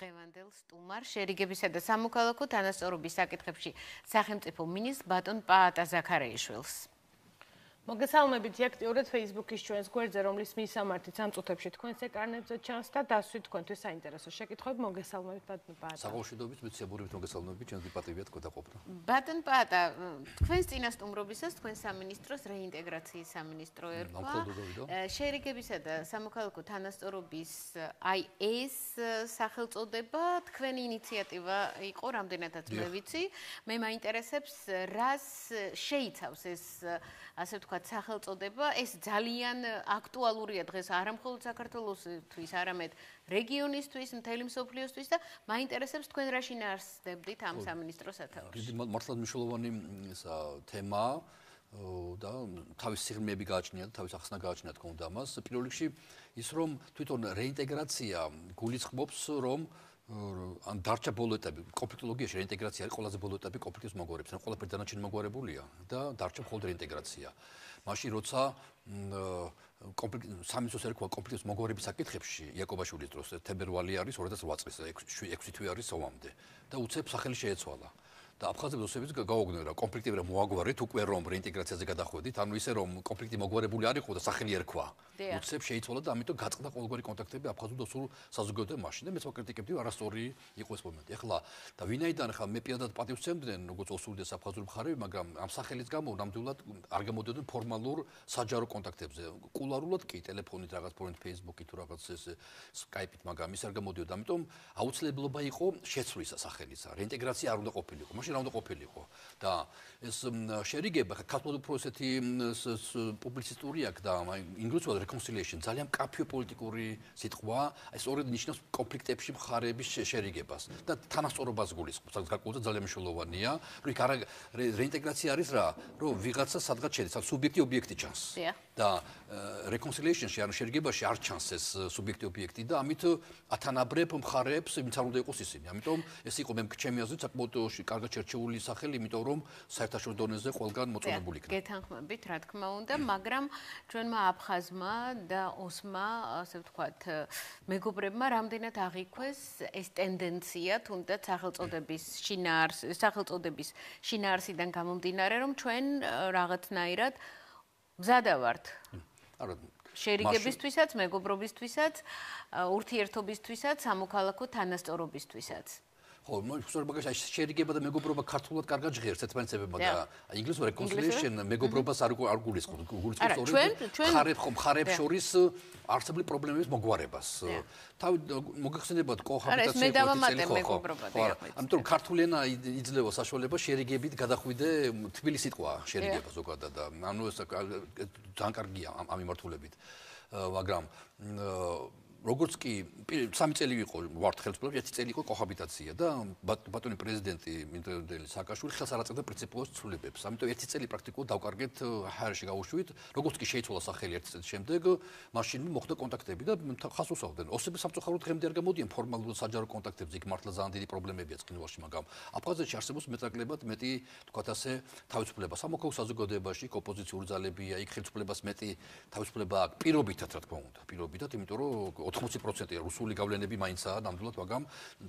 დღევანდელ სტუმარ შერიგებისა და სამოქალაქო თანასწორობის საკითხებში სახელმწიფო მინისტრ ბატონ პაატა ზაქარეიშვილს. მოგესალმებით აქტიურად Facebook-ის ჩვენს გვერდზე, რომლის მისამართით ამ წუთებში თქვენს ეკრანებზე ჩანს და დასვით თქვენთვის საინტერესო შეკითხვები. მოგესალმებით ბატონ პაატა. საბავშვოდობით მეცებურებით მოგესალმებით, ჩვენს დიპატივია თქვენ დაყოფნა. ბატონ პაატა, თქვენს წინასტუმრობისას თქვენ სამინისტროს რეინტეგრაციის სამინისტრო ერქვა. შერიგებისა და სამოქალაქო თანასწორობის აი ეს სახელწოდება თქვენი ინიციატივა იყო, რამდენადაც მე ვიცი. მე მაინტერესებს, რას შეიცავს ეს ასე ვთქვათ, სახელწოდება, ეს ძალიან აქტუალურია დღეს არა მხოლოდ საქართველოსთვის, არამედ რეგიონისთვის, მთელი მსოფლიოსთვის და მაინტერესებს თქვენ რა შინაარსდებდით ამ სამინისტრო სათაურში. დიდი მართლაც მნიშვნელოვანი ისა თემა და თავის სიღრმეები გააჩნია და თავის ახსნა გააჩნია თქო უნდა მას. პირველ რიგში ის რომ თვითონ რეინტეგრაცია გულისხმობს რომ ან დარჩა ბოლო ეტაპი კონფლიქტოლოგიაში რეინტეგრაცია არის ყველაზე ბოლო ეტაპი კონფლიქტის მოგვარებს, ან ყველაფერი დანარჩენი მოგვარებულია და დარჩა მხოლოდ რეინტეგრაცია. მაშინ როცა კონფლიქტ სამისოს ერქვა კონფლიქტის მოგვარების საკითხებში იაკობაშვილის დროს თებერვალი არის 2008 წლის 6 თვე არის ომამდე და უცებ სახელი შეეცვალა. და აფხაზებს ოსების გაოგნო რა კონფლიქტები რა მოაგვარეთ უკვე რომ რეინტეგრაციაზე გადახვედით ანუ ისე რომ კონფლიქტი მოგვარებული არ იყო და სახელი ერქვა უცებ შეიცვალა და ამიტომ გაწყდა ყოველგვარი კონტაქტები აფხაზურ და სულ საზოგადოებთან მაშინ და მეც ვაკრიტიკებდი არასწორი იყო ეს მომენტი. ეხლა და ვინაიდან ხა მე პირადად პატივს ვცემდნენ როგორც ოსური და საფხაზური მხარეები მაგრამ ამ სახელის გამო ნამდვილად არ გამოდიოდნენ ფორმალურ საჯარო კონტაქტებზე. კულარულად კი ტელეფონით რაღაც ფონით ფეისბუქით თუ რაღაც ეს სკაიპით მაგრამ ის არ გამოდიოდა. ამიტომ აუცილებლობა იყო შეცვლის სახელისა. რეინტეგრაცია არ უნდა ყოფილიყო. მაშინ რა უნდა ყოფილიყო? და ეს შერიგება ქართულ პროცესეთი პუბლიცისტური აქ და ინგლისურად reconciliation ძალიან კაფეო პოლიტიკური სიტყვა. ეს ორი ნიშნავს კონფლიქტებში მხარეების შერიგებას და თანასწორობას გულისხმობს. ეს გარკვეულწილად ძალიან მნიშვნელოვანია. რომ იქ რეინტეგრაცია არის რა? რომ ვიღაცა სადღაც შედის. ან სუბიექტი ობიექტი ჩანს და reconciliation-ში ან შერიგებაში არ ჩანს ეს სუბიექტი ობიექტი და ამით ათანაბრებ მხარეებს ვინც არ უნდა იყოს ისინი ამიტომ ეს იყო მე ჩემი აზრით საკმაოდ კარგად შერჩეული სახელი, იმიტომ რომ საერთაშორისო დონეზე ყველგან მოწონებული იქნება. გეთანხმებით, რა თქმა უნდა, მაგრამ ჩვენმა აფხაზმა და ოსმა, ასე ვთქვათ, მეგობრებმა რამდენად აღიქვეს ეს ტენდენცია, თუნდაც სახელწოდების შინაარს, სახელწოდების შინაარსიდან გამომდინარე, რომ ჩვენ რაღაცნაირად მზადავართ. არა შერიგებისთვისაც, მეგობრობისთვისაც, ურთიერთობისთვისაც, სამოქალაქო თანასწორობისთვისაც. ხო, სწორედ მაგაში შერიგება და მეგობრობა ქართულად კარგად ჟღერს ერთმანეთსებმა და ინგლისურ reconciliation მეგობრობას არ არ გულისხმობს. გულისხმობს სწორედ ხარებ ხომ ხარებ შორის არსებული პრობლემების მოგვარებას. თავი მოგეხსენებათ კოჰაბიტაციის პროცესი არა, მე დავამატე მეგობრობა და ამიტომ ქართული ენა იძლევა საშუალება შერიგებით გადახვიდე თბილი სიტყვა შერიგება ზოგადად. და ანუ ეს ძალიან კარგია ამ მიმართულებით. მაგრამ როგორც კი სამი წელი იყო ვართ ხელმძღვანელი, ერთი წელი იყო კოჰაბიტაცია და ბატონი პრეზიდენტი მინდრელი საკაშვილი ხელს არ აწევდა პრინციპულოს ცვლილებებს. ამიტომ ერთი წელი პრაქტიკულად დავკარგეთ ჰაერში გავუშვით. როგორც კი შეიცვალა სახელი ერთი წელი შემდეგ, მაშინ მოხდა კონტაქტები და ხას უსაუბრდნენ. ოსები სამწუხაროდ დღემდე არ გამოდიან ფორმალურად საჯარო კონტაქტებზე, იქ მართლა ძალიან დიდი პრობლემებია წინვარში, მაგრამ აფხაზეთში არსებობს მეტაკლებად მეტი, თქვათ ასე, თავისუფლება სამოქალაქო საზოგადოებაში, ოპოზიციური ძალებია, იქ ხელისუფლებას მეტი თავისუფლება აქვს პირობითად, რა თქმა უნდა, პირობითად, იმიტომ რომ 80%-ია რუსული გავლენები მაინცაა ნამდვილად, მაგრამ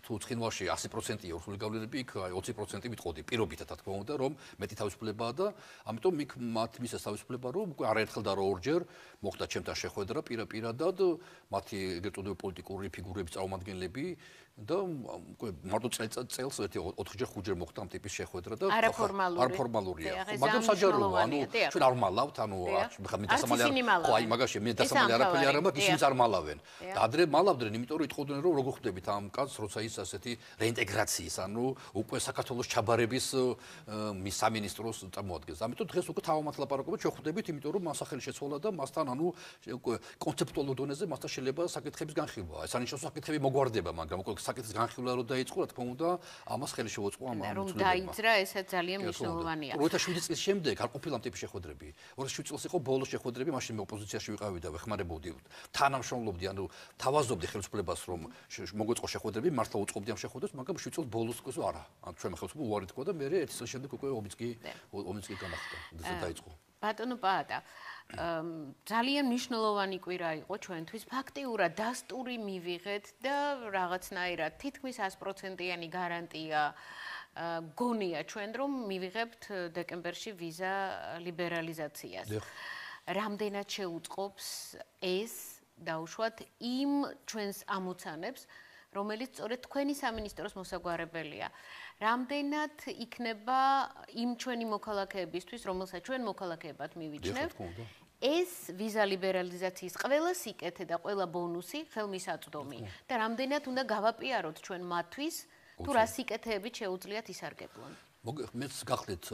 თუ ცხინვალში 100%-ია რუსული გავლენები, იქ 20% ვიტყოდი პირობითად, რა თქმა უნდა, რომ მეტი თავისუფლებაა და ამიტომ იქ მათ მისეს თავისუფლება, რომ უკვე არაერთხელ და ორჯერ მოხდა ჩემთან შეხვედრა პირადად მათი ეგრეთ წოდებული პოლიტიკური ფიგურების წარმომადგენლები და უკვე მარტო წელს ერთი 4ჯერ 5ჯერ მოხდა ამ ტიპის შეხვედრა და არაფორმალურია მაგრამ საჯაროა ანუ ჩვენ არ მალავთ ანუ ხა მე დასამალი არ ხო აი მაგაში მე დასამალი არაფერი არ მაქვს ისინიც არ მალავენ. და ადრე მალავდნენ იმიტომ რომ იტყოდნენ რომ როგორ ხვდებით ამ კაცს როცა ის ასეთი რეინტეგრაციის ანუ უკვე საქართველოს ჩაბარების მის სამინისტროს წარმოადგენს. ამიტომ დღეს უკვე თავმოთ ლაპარაკობთ ჩვენ ხვდებით იმიტომ რომ მასახელი შეცვალა და მასთან ანუ კონცეპტუალურ დონეზე მასთან შეიძლება საკითხების განხილვა ეს არნიშნავს საკითხები მოგვარდება მაგრამ უკვე საკითხის განხილვა რო დაიწყო, რა თქმა უნდა, ამას ხელი შეუწყო ამ ამ რომ დაიძრა, ესეც ძალიან მნიშვნელოვანია. 2007 წლის შემდეგ არ ყოფილა ამ ტიპის შეხვედრები. 2007 წელს იყო ბოლო შეხვედრები, მაშინ მე ოპოზიციაში ვიყავი და ვეხმარებოდი თანამშრომლობდი, ანუ თავაზობდი ხელისუფლებას, რომ მოგვეწყო შეხვედრები, მართლა უწყობდი ამ შეხვედრებს, მაგრამ 7 წელს ბოლოს უკვე არა. ან ჩვენ ხელისუფლება უარი თქვა და მე ერთი წელი შემდეგ უკვე ომიც კი ომიც კი განახდა. და დაიწყო. ბატონო პაატა ძალიან მნიშვნელოვანი კვირა იყო ჩვენთვის. ფაქტიურად დასტური მივიღეთ და რაღაცნაირად თითქმის 100%-იანი გარანტია გონია ჩვენ რომ მივიღებთ დეკემბერში ვიზა ლიბერალიზაციას. რამდენად შეუწყობს ეს დაუშვათ იმ ჩვენს ამოცანებს, რომელიც სწორედ თქვენი სამინისტროს მოსაგვარებელია. რამდენად იქნება იმ ჩვენი მოქალაქეებისთვის, რომელსაც ჩვენ მოქალაქეებად მივიჩნევთ? ეს ვიზა ლიბერალიზაციის ყველა სიკეთე და ყველა ბონუსი ხელმისაწვდომი და რამდენად უნდა გავაპიაროთ ჩვენ მათთვის თუ რა სიკეთეებით შეუძლიათ ისარგებლონ. მეც გახლეთ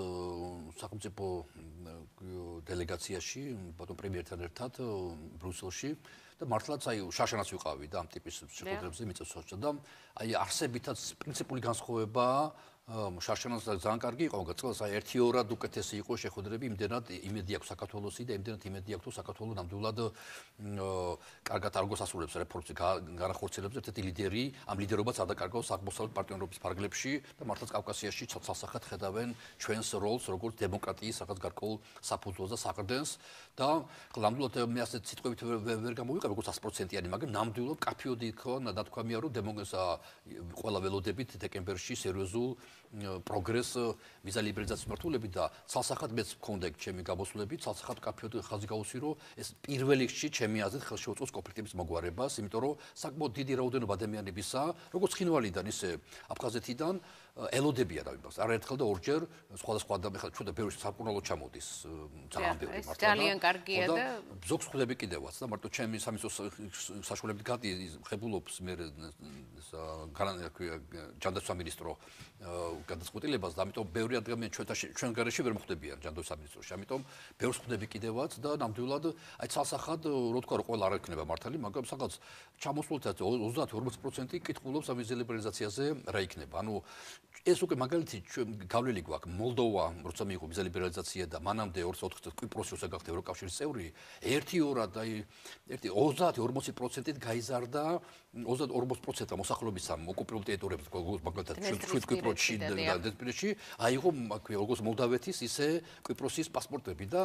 სახელმწიფო დელეგაციაში ბატონ პრემიერთან ერთად ბრუსელში და მართლაც აი შაშანაც ვიყავი და ამ ტიპის შეხვედრებზე მიწესოჭა და აი არსებითაც პრინციპული განსხვავებაა შარშანას ძალიან კარგი იყო, მაგრამ წელს აი 1-2-რად უკეთესი იყო შეხვედრები, იმდენად იმედი აქვს საქართველოსი და იმდენად იმედი აქვს, საქართველოს ნამდვილად კარგად არ გასასრულებს რეფორმებს, განახორციელებს ერთ-ერთი ლიდერი, ამ ლიდერობას ადაკარგავს აღმოსავლეთ პარტნიორობის ფარგლებში და მართლაც კავკასიაში ცალსახად ხედავენ ჩვენს როლს, როგორც დემოკრატიის რაღაც გარკვეულ საფუძველს და საყრდენს. და ნამდვილად მე ასე სიტყვებით ვერ გამოვიყავ, როგორც 100%-იანი, მაგრამ ნამდვილად კაფიოდი იყო, ნათქვამია, რომ დემოკრატია ყველა ველოდებით დეკემბერში სერიოზულ პროგრეს ვიზა ლიბერალიზაციის მართულები და ცალსახად მეც მქონდა ჩემი გამოსვლები, ცალსახად კაფეოდ ხაზი გავუსვი, რომ ეს პირველ რიგში ჩემი აზრით ხელშეუწყოს კონფლიქტების მოგვარებას, იმიტომ რომ საკმაოდ დიდი რაოდენობა ადამიანებისა, როგორც ხინვალიდან ისე აფხაზეთიდან ელოდებიან ამ იმას. არაერთხელ და ორჯერ სხვადასხვა ადამიანები ჩვენ და ბევრი საკურნალო ჩამოდის ძალიან ბევრი მართლა. ძალიან კარგია და ზოგს ხვდები კიდევაც და მარტო ჩემი სამისოს საშუალებით გადი ხებულობს მე ეს ჯანდაცვა მინისტრო გადაწყვეტილებას და ამიტომ ბევრი ადამიანი ჩვენთან ჩვენ გარეშე ვერ მოხვდებიან ჯანდაცვა მინისტროში. ამიტომ ბევრს ხვდები კიდევაც და ნამდვილად აი ცალსახად რო თქვა რომ ყველა არ ექნება მართალი, მაგრამ სადღაც ჩამოსულთაც 30-40% კითხულობს ამ ლიბერალიზაციაზე რა იქნება. ანუ ეს უკვე მაგალითი გავლილი გვაქვს. მოლდოვა, როცა მიიღო ვიზა ლიბერალიზაცია და მანამდე 24 წელს კვიპროსი როცა გახდა ევროკავშირის წევრი, ერთი-ორად აი ერთი 30-40%-ით გაიზარდა 30-40%-ა მოსახლეობის ამ ოკუპირებულ ტერიტორიებზე, მაგალითად ჩვენ კვიპროსში და დესპირეთში, აიღო როგორც მოლდავეთის, ისე კვიპროსის პასპორტები და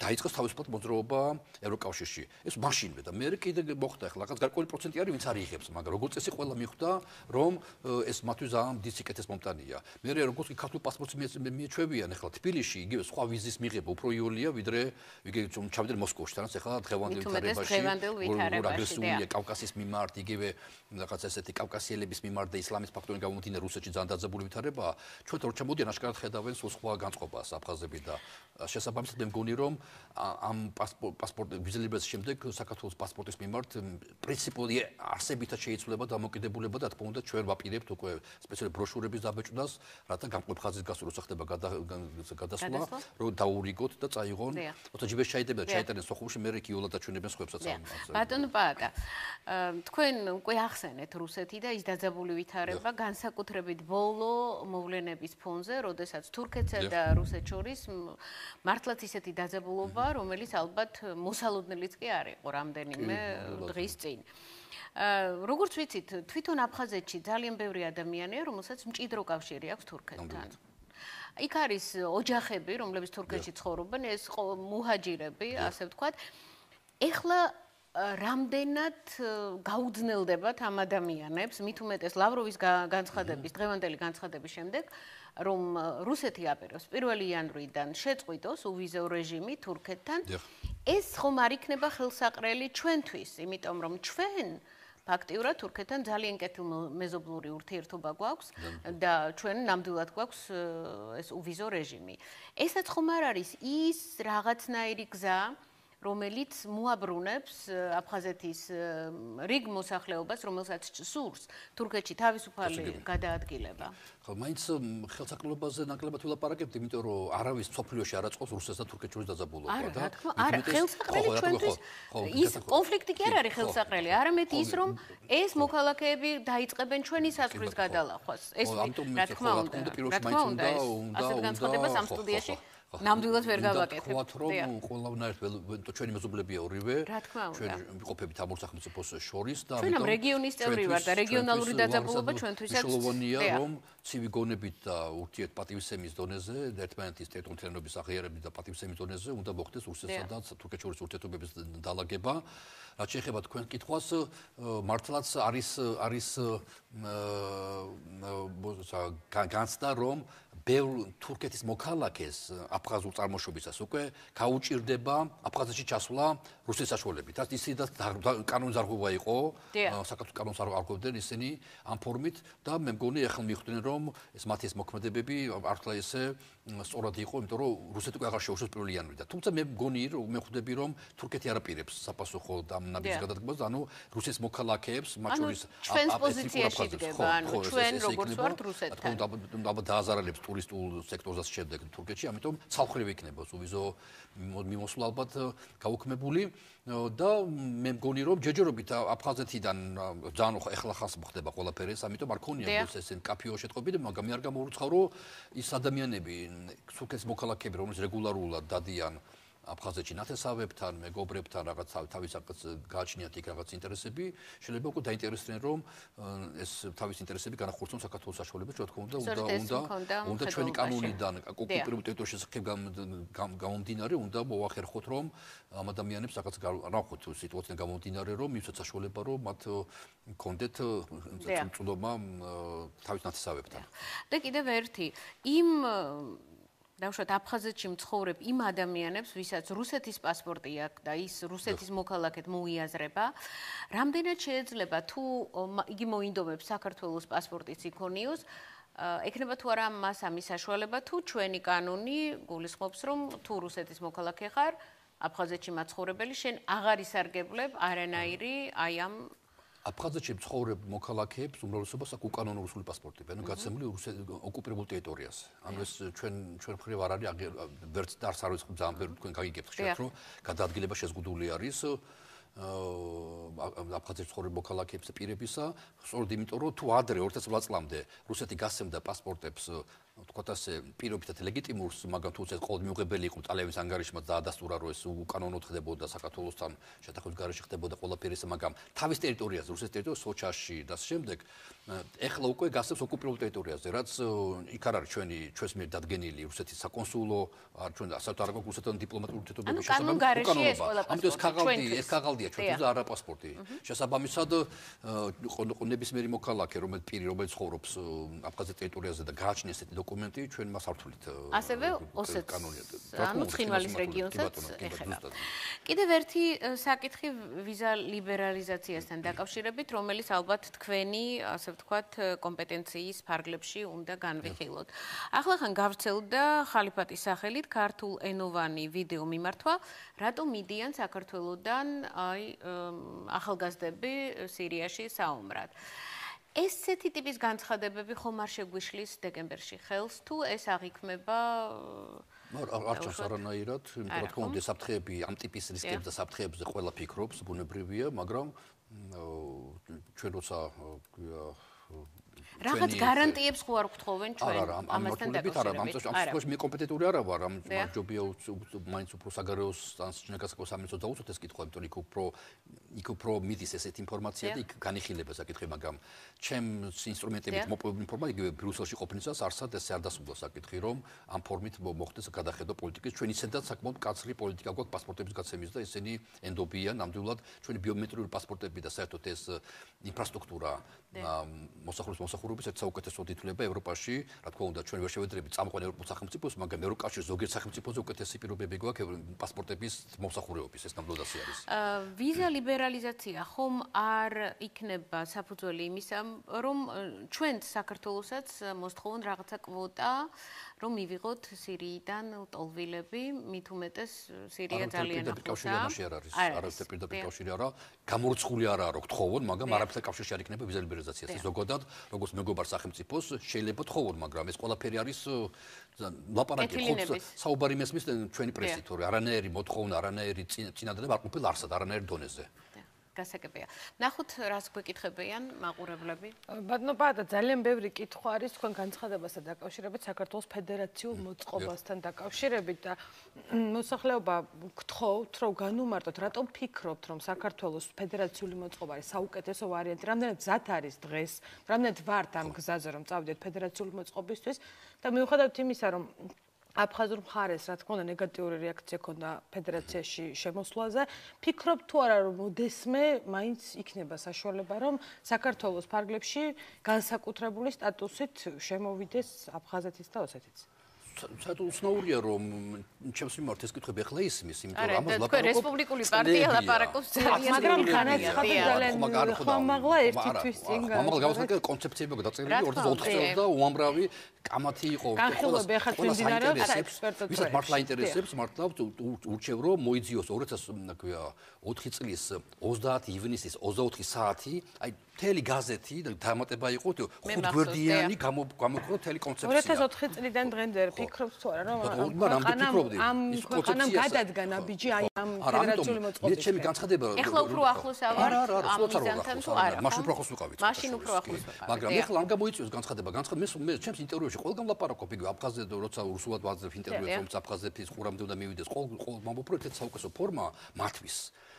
დაიწყეს თავისუფლად მოძრაობა ევროკავშირში. ეს მაშინვე და მე კიდე მოხდა ახლა რაღაც გარკვეული პროცენტი არის, ვინც არ იღებს, მაგრამ როგორც წესი ყველა მიხვდა, რომ ეს მათთვის ძალიან დიდი სიკეთის მომტანია. მე როგორც კი ქართულ პასპორტს მიეჩვევიან ახლა თბილისში, იგივე სხვა ვიზის მიღება უფრო იოლია, ვიდრე ვიგე ჩავდერ მოსკოვში, თანაც ახლა დღევანდელ ვითარებაში. და კავკასიის მიმართ, იგივე რაღაც ესეთი კავკასიელების მიმართ და ისლამის ფაქტორი გამომდინარე რუსეთში ძალიან დაძაბული ვითარება, ჩვენ თორ ჩამოდიან აშკარად ხედავენ სულ სხვა განწყობას აფხაზები და შესაბამისად მე მგონი რომ ამ პასპორტ ვიზილიბეს შემდეგ საქართველოს პასპორტის მიმართ პრინციპული არსებითაც შეიძლება დამოკიდებულება და თქმა უნდა ჩვენ ვაპირებთ უკვე სპეციალური ბროშურების დაბეჭდას, რათა გამყოფ ხაზის გასულ როცა ხდება გადასვლა, რომ დაურიგოთ და წაიღონ. ოღონდ ჯიბეს ჩაიდება და ჩაიტანეს სოხუმში მე რეკიოლა და ჩვენებენ სხვებსაც ამ. ბატონო პაატა, თქვენ უკვე ახსენეთ რუსეთი და ის დაძაბული ვითარება. განსაკუთრებით ბოლო მოვლენების ფონზე, როდესაც თურქეთსა და რუსეთს შორის მართლაც ისეთი დაძაბულობა, რომელიც ალბათ მოსალოდნელიც კი არ იყო რამდენიმე დღის წინ. როგორც ვიცით, თვითონ აფხაზეთში ძალიან ბევრი ადამიანია, რომელსაც მჭიდრო კავშირი აქვს თურქეთთან. იქ არის ოჯახები, რომლებიც თურქეთში ცხოვრობენ, ეს მუჰაჯირები, ასე ვთქვათ. ეხლა რამდენად გაუძნელდებათ ამ ადამიანებს, მით უმეტეს ლავროვის განცხადების, დღევანდელი განცხადების შემდეგ, რომ რუსეთი აპირებს 1 იანვრიდან შეწყვიტოს უვიზო რეჟიმი თურქეთთან. ეს ხომ არ იქნება ხელსაყრელი ჩვენთვის, იმიტომ რომ ჩვენ ფაქტიურად თურქეთთან ძალიან კეთილ მეზობლური ურთიერთობა გვაქვს და ჩვენ ნამდვილად გვაქვს ეს უვიზო რეჟიმი. ესაც ხომ არ არის ის რაღაცნაირი გზა, რომელიც მოაბრუნებს აფხაზეთის რიგ მოსახლეობას, რომელსაც სურს თურქეთში თავისუფალი გადაადგილება. ხო, მაინც ხელსაყრელობაზე ნაკლებად ვილაპარაკებთ, იმიტომ რომ არავის სოფლიოში არ აწყობს რუსეთს და თურქეთს შორის დაძაბულობა და არა, ხელსაყრელი ჩვენთვის ის კონფლიქტი კი არ არის ხელსაყრელი, არამედ ის რომ ეს მოქალაქეები დაიწყებენ ჩვენი საზღვრის გადალახვას. ეს რა თქმა უნდა, რა თქმა უნდა, უნდა, უნდა, უნდა, უნდა, უნდა, უნდა, ნამდვილად ვერ გავაკეთებ. თქვათ რომ ყველანაირად ჩვენი მეზობლებია ორივე. რა თქმა უნდა. ჩვენ ვიყოფებით ამ ორ სახელმწიფოს შორის და ამიტომ ჩვენ ამ რეგიონის წევრი ვარ და რეგიონალური დაძაბულობა ჩვენთვისაც მნიშვნელოვანია რომ ცივი გონებით და ურთიერთ პატივისცემის დონეზე ერთმანეთის ტერიტორიალობის აღიარების და პატივისცემის დონეზე უნდა მოხდეს რუსეთსა და თურქეთს შორის ურთიერთობების დალაგება. რაც შეეხება თქვენ კითხვას მართლაც არის არის განცდა რომ ბევრ თურქეთის მოქალაქეს აფხაზურ წარმოშობისას უკვე გაუჭirdება აფხაზეთში ჩასვლა რუსეთის საშუალებით. ეს ისედაც კანონზარღვევა იყო, საქართველოს კანონს არ არღვევდნენ ისინი ამ ფორმით და მე მგონი ახლა მიხვდნენ რომ ეს მათი ეს მოქმედებები ართლა ესე სწორად იყო, იმიტომ რომ რუსეთი უკვე აღარ შეუშვეს პირველი იანვრიდან. თუმცა მე მგონი რომ მე ხვდები რომ თურქეთი არაპირებს საპასუხო და ნაბიჯის გადადგმას, ანუ რუსეთის მოქალაქეებს მათ შორის ჩვენს პოზიციაში დგება, ანუ ჩვენ როგორც ვართ რუსეთთან. თქო, დააზარალებს ტურისტულ სექტორსაც შემდეგ თურქეთში, ამიტომ ცალხრივ იქნება სუვიზო მიმოსვლა ალბათ გაუქმებული და მე მგონი რომ ჯეჯერობით აფხაზეთიდან ძალიან ახლა ხას ხდება ყველაფერი ეს, ამიტომ არ ქონია ეს ესენ კაფეო შეტყობები და მაგრამ მე არ გამოვუცხავ რომ ის ადამიანები თურქეთის მოქალაქეები რომელიც რეგულარულად დადიან აფხაზეთში ნათესავებთან, მეგობრებთან რაღაც თავის რაღაც გააჩნიათ იქ რაღაც ინტერესები, შეიძლება უკვე დაინტერესდნენ რომ ეს თავის ინტერესები განახორციელონ საქართველოს საშუალებას, რა თქმა უნდა, უნდა უნდა უნდა ჩვენი კანონიდან ოკუპირებულ ტერიტორიებში ხებ გამომდინარე, უნდა მოახერხოთ რომ ამ ადამიანებს რაღაც განახოთ სიტუაცია გამომდინარე რომ მივცეთ საშუალება რომ მათ კონდეთ წუნობა თავის ნათესავებთან. და კიდევ ერთი იმ დავუშვათ აფხაზეთში მცხოვრებ იმ ადამიანებს, ვისაც რუსეთის პასპორტი აქვს და ის რუსეთის მოქალაქედ მოიაზრება, რამდენად შეიძლება თუ იგი მოინდომებს საქართველოს პასპორტიც იქონიოს, ეკნება თუ არა მას ამის საშუალება თუ ჩვენი კანონი გულისხმობს, რომ თუ რუსეთის მოქალაქე ხარ, აფხაზეთში მაცხოვრებელი შენ აღარ ისარგებლებ არანაირი აი ამ აფხაზეთში მცხოვრებ მოქალაქეებს უმრავლესობას აქვს უკანონო რუსული პასპორტები, ანუ გაცემული რუსეთის ოკუპირებულ ტერიტორიაზე. ანუ ეს ჩვენ ჩვენ მხრივ არ არის ვერც დარს არ ვიცი ძალიან ბევრი თქვენ გაგიგებთ ხშირად რომ გადაადგილება შეზღუდული არის აფხაზეთის მცხოვრებ მოქალაქეებს პირებისა, სწორედ იმიტომ რომ თუ ადრე 2008 წლამდე რუსეთი გასცემდა პასპორტებს ვთქვათ ასე პირობითად ლეგიტიმურს, მაგრამ თუ ეს ყოველ მიუღებელი იყო ტალევის ანგარიშმა დაადასტურა რომ ეს უკანონოდ ხდებოდა საქართველოსთან შეთანხმების გარეშე ხდებოდა ყველაფერი ეს, მაგრამ თავის ტერიტორიაზე, რუსეთის ტერიტორიაზე, სოჩაში და შემდეგ ეხლა უკვე გასცემს ოკუპირებულ ტერიტორიაზე, რაც იქ არ არის ჩვენი ჩვენს მიერ დადგენილი რუსეთის საკონსულო, არ ჩვენ ასეთ არ გვაქვს რუსეთთან დიპლომატიური ურთიერთობები შესაძლებელი უკანონობა. ამიტომ ეს ქაღალდი, ეს ქაღალდია ჩვენთვის არა პასპორტი. შესაბამისად ნებისმიერი მოქალაქე, რომელიც პირი, რომელიც ცხოვრობს აფხაზეთის ტერიტორიაზე და გააჩნია ესეთი დოკუმენტი ჩვენ მას არ თulit ასევე ოსეთ ანუ ცხინვალის რეგიონსაც ეხება კიდევ ერთი საკითხი ვიზა ლიბერალიზაციასთან დაკავშირებით რომელიც ალბათ თქვენი ასე ვთქვათ კომპეტენციის ფარგლებში უნდა განვიხილოთ. ახლა ხან გავრცელდა ხალიფატის სახელით ქართულ ენოვანი ვიდეო მიმართვა რატომ მიდიან საქართველოსდან აი ახალგაზრდები სირიაში საომრად? ესეთი ტიპის განცხადებები ხომ არ შეგვიშლის დეკემბერში? ხელს თუ ეს აღიქმება არ ჩანს არანაირად იმიტომ რომ თქო უნდა საფრთხეები ამ ტიპის რისკებზე საფრთხეებზე ყველა ფიქრობს ბუნებრივია მაგრამ ჩვენ როცა რაღაც გარანტიებს ხო არ გთხოვენ ჩვენ ამასთან დაკავშირებით? ამ წუთში მე კომპეტენტური არა ვარ, ამ ჯობია მაინც უფრო საგარეოს სტანსჯნეკასკო სამინისტრო დაუწოთ ეს კითხვა, იმიტომ იქ უფრო იქ უფრო მიდის ესეთ ინფორმაცია და იქ განიხილება საკითხი, მაგრამ ჩემს ინსტრუმენტებით მოპოვებული ინფორმაცია იგივე ბრიუსელში ყოფნისას არსად ეს არ დასრულდა საკითხი, რომ ამ ფორმით მოხდეს გადახედო პოლიტიკის ჩვენ ისედაც საკმაოდ კაცრი პოლიტიკა გვაქვს პასპორტების გაცემის და ესენი ენდობიან ნამდვილად ჩვენი ბიომეტრიული პასპორტები და საერთოდ ეს ინფრასტრუქტურა მოსახლეობის მოსახლეობის ერთ საუკეთესო თითლება ევროპაში, რა თქმა უნდა, ჩვენ ვერ შევედრებით წამყვან ევროპულ სახელმწიფოს, მაგრამ ევროკავშირის ზოგიერთ სახელმწიფოზე უკეთესი პირობები გვაქვს პასპორტების მოსახლეობის ეს ნამდვილად ასე არის. ვიზა ლიბერალიზაცია ხომ არ იქნება საფუძველი იმისა, რომ ჩვენ საქართველოსაც მოსთხოვონ რაღაცა კვოტა რომ მივიღოთ სირიიდან ტოლვილები, მით უმეტეს სირია ძალიან ახლოსაა. არ არის, არასდროს პირდაპირ კავშირი არა. გამორცხული არა რო გთხოვონ, მაგრამ არაფერთან კავშირი არ იქნება ვიზა ლიბერალიზაციას. ზოგადად, როგორც მეგობარ სახელმწიფოს შეიძლება თხოვონ, მაგრამ ეს ყველაფერი არის ლაპარაკი ხო საუბარი მესმის ჩვენი პრესით, თორე არანაირი მოთხოვნა, არანაირი წინადადება არ ყოფილა არსად, არანაირი დონეზე. გასაგებია. ნახოთ რას გვეკითხებიან მაყურებლები. ბატონო პატა ძალიან ბევრი კითხვა არის თქვენ განცხადებასთან დაკავშირებით საქართველოს ფედერაციულ მოწყობასთან დაკავშირებით და მოსახლეობა გთხოვთ რომ განუმარტოთ რატომ ფიქრობთ რომ საქართველოს ფედერაციული მოწყობა არის საუკეთესო ვარიანტი რამდენად ზათ არის დღეს რამდენად ვართ ამ გზაზე რომ წავიდეთ ფედერაციული მოწყობისთვის და მიუხედავად იმისა რომ აფხაზურ მხარეს, რა თქმა უნდა, ნეგატიური რეაქცია ქონდა ფედერაციაში შემოსვლაზე. ფიქრობ თუ არა რომ მოდესმე მაინც იქნება საშუალება რომ საქართველოს ფარგლებში განსაკუთრებული სტატუსით შემოვიდეს აფხაზეთის და ოსეთის? საერთოდ უცნაურია რომ ჩემს მიმართ ეს კითხვები ახლა ისმის, იმიტომ რომ ამას ლაპარაკობ. არა, რესპუბლიკული პარტია ლაპარაკობს ძალიან მაგრამ განაცხადი ძალიან ხომაღლა ერთი თვის წინ გა. ხომაღლა გავასაკეთე კონცეფციები გადაწერილი 2004 წელს და უამრავი კამათი იყო. განხილვები ახლა მიმდინარეობს ექსპერტებს. ვისაც მართლა ინტერესებს, მართლა ურჩევ რომ მოიძიოს 2000 ქვია 4 წლის 30 ივნისის 24 საათი, აი მთელი გაზეთი და დამატება იყო ხუთგვერდიანი გამოკრო მთელი კონცეფცია. 2004 წლიდან დღემდე ფიქრობთ თუ არა რომ ამ ამ ქვეყანამ გადადგა ნაბიჯი აი ამ ფედერაციული მოწყობის მე ჩემი განცხადება ეხლა უფრო ახლოს ავარ? ამ მიზანთან თუ არა? მაშინ უფრო ახლოს ვიყავით მაშინ უფრო ახლოს ვიყავით მაგრამ ეხლა ამ გამოიწვიოს განცხადება. განცხადება მე ჩემს ინტერვიუში ყველგან ლაპარაკობ. იგივე აფხაზეთო როცა რუსულად ვაძლევ ინტერვიუებს რომ აფხაზეთის ყურამდე უნდა მივიდეს. ყოველ ყოველ მომპრო ერთ საუკეთესო ფორმა მათვის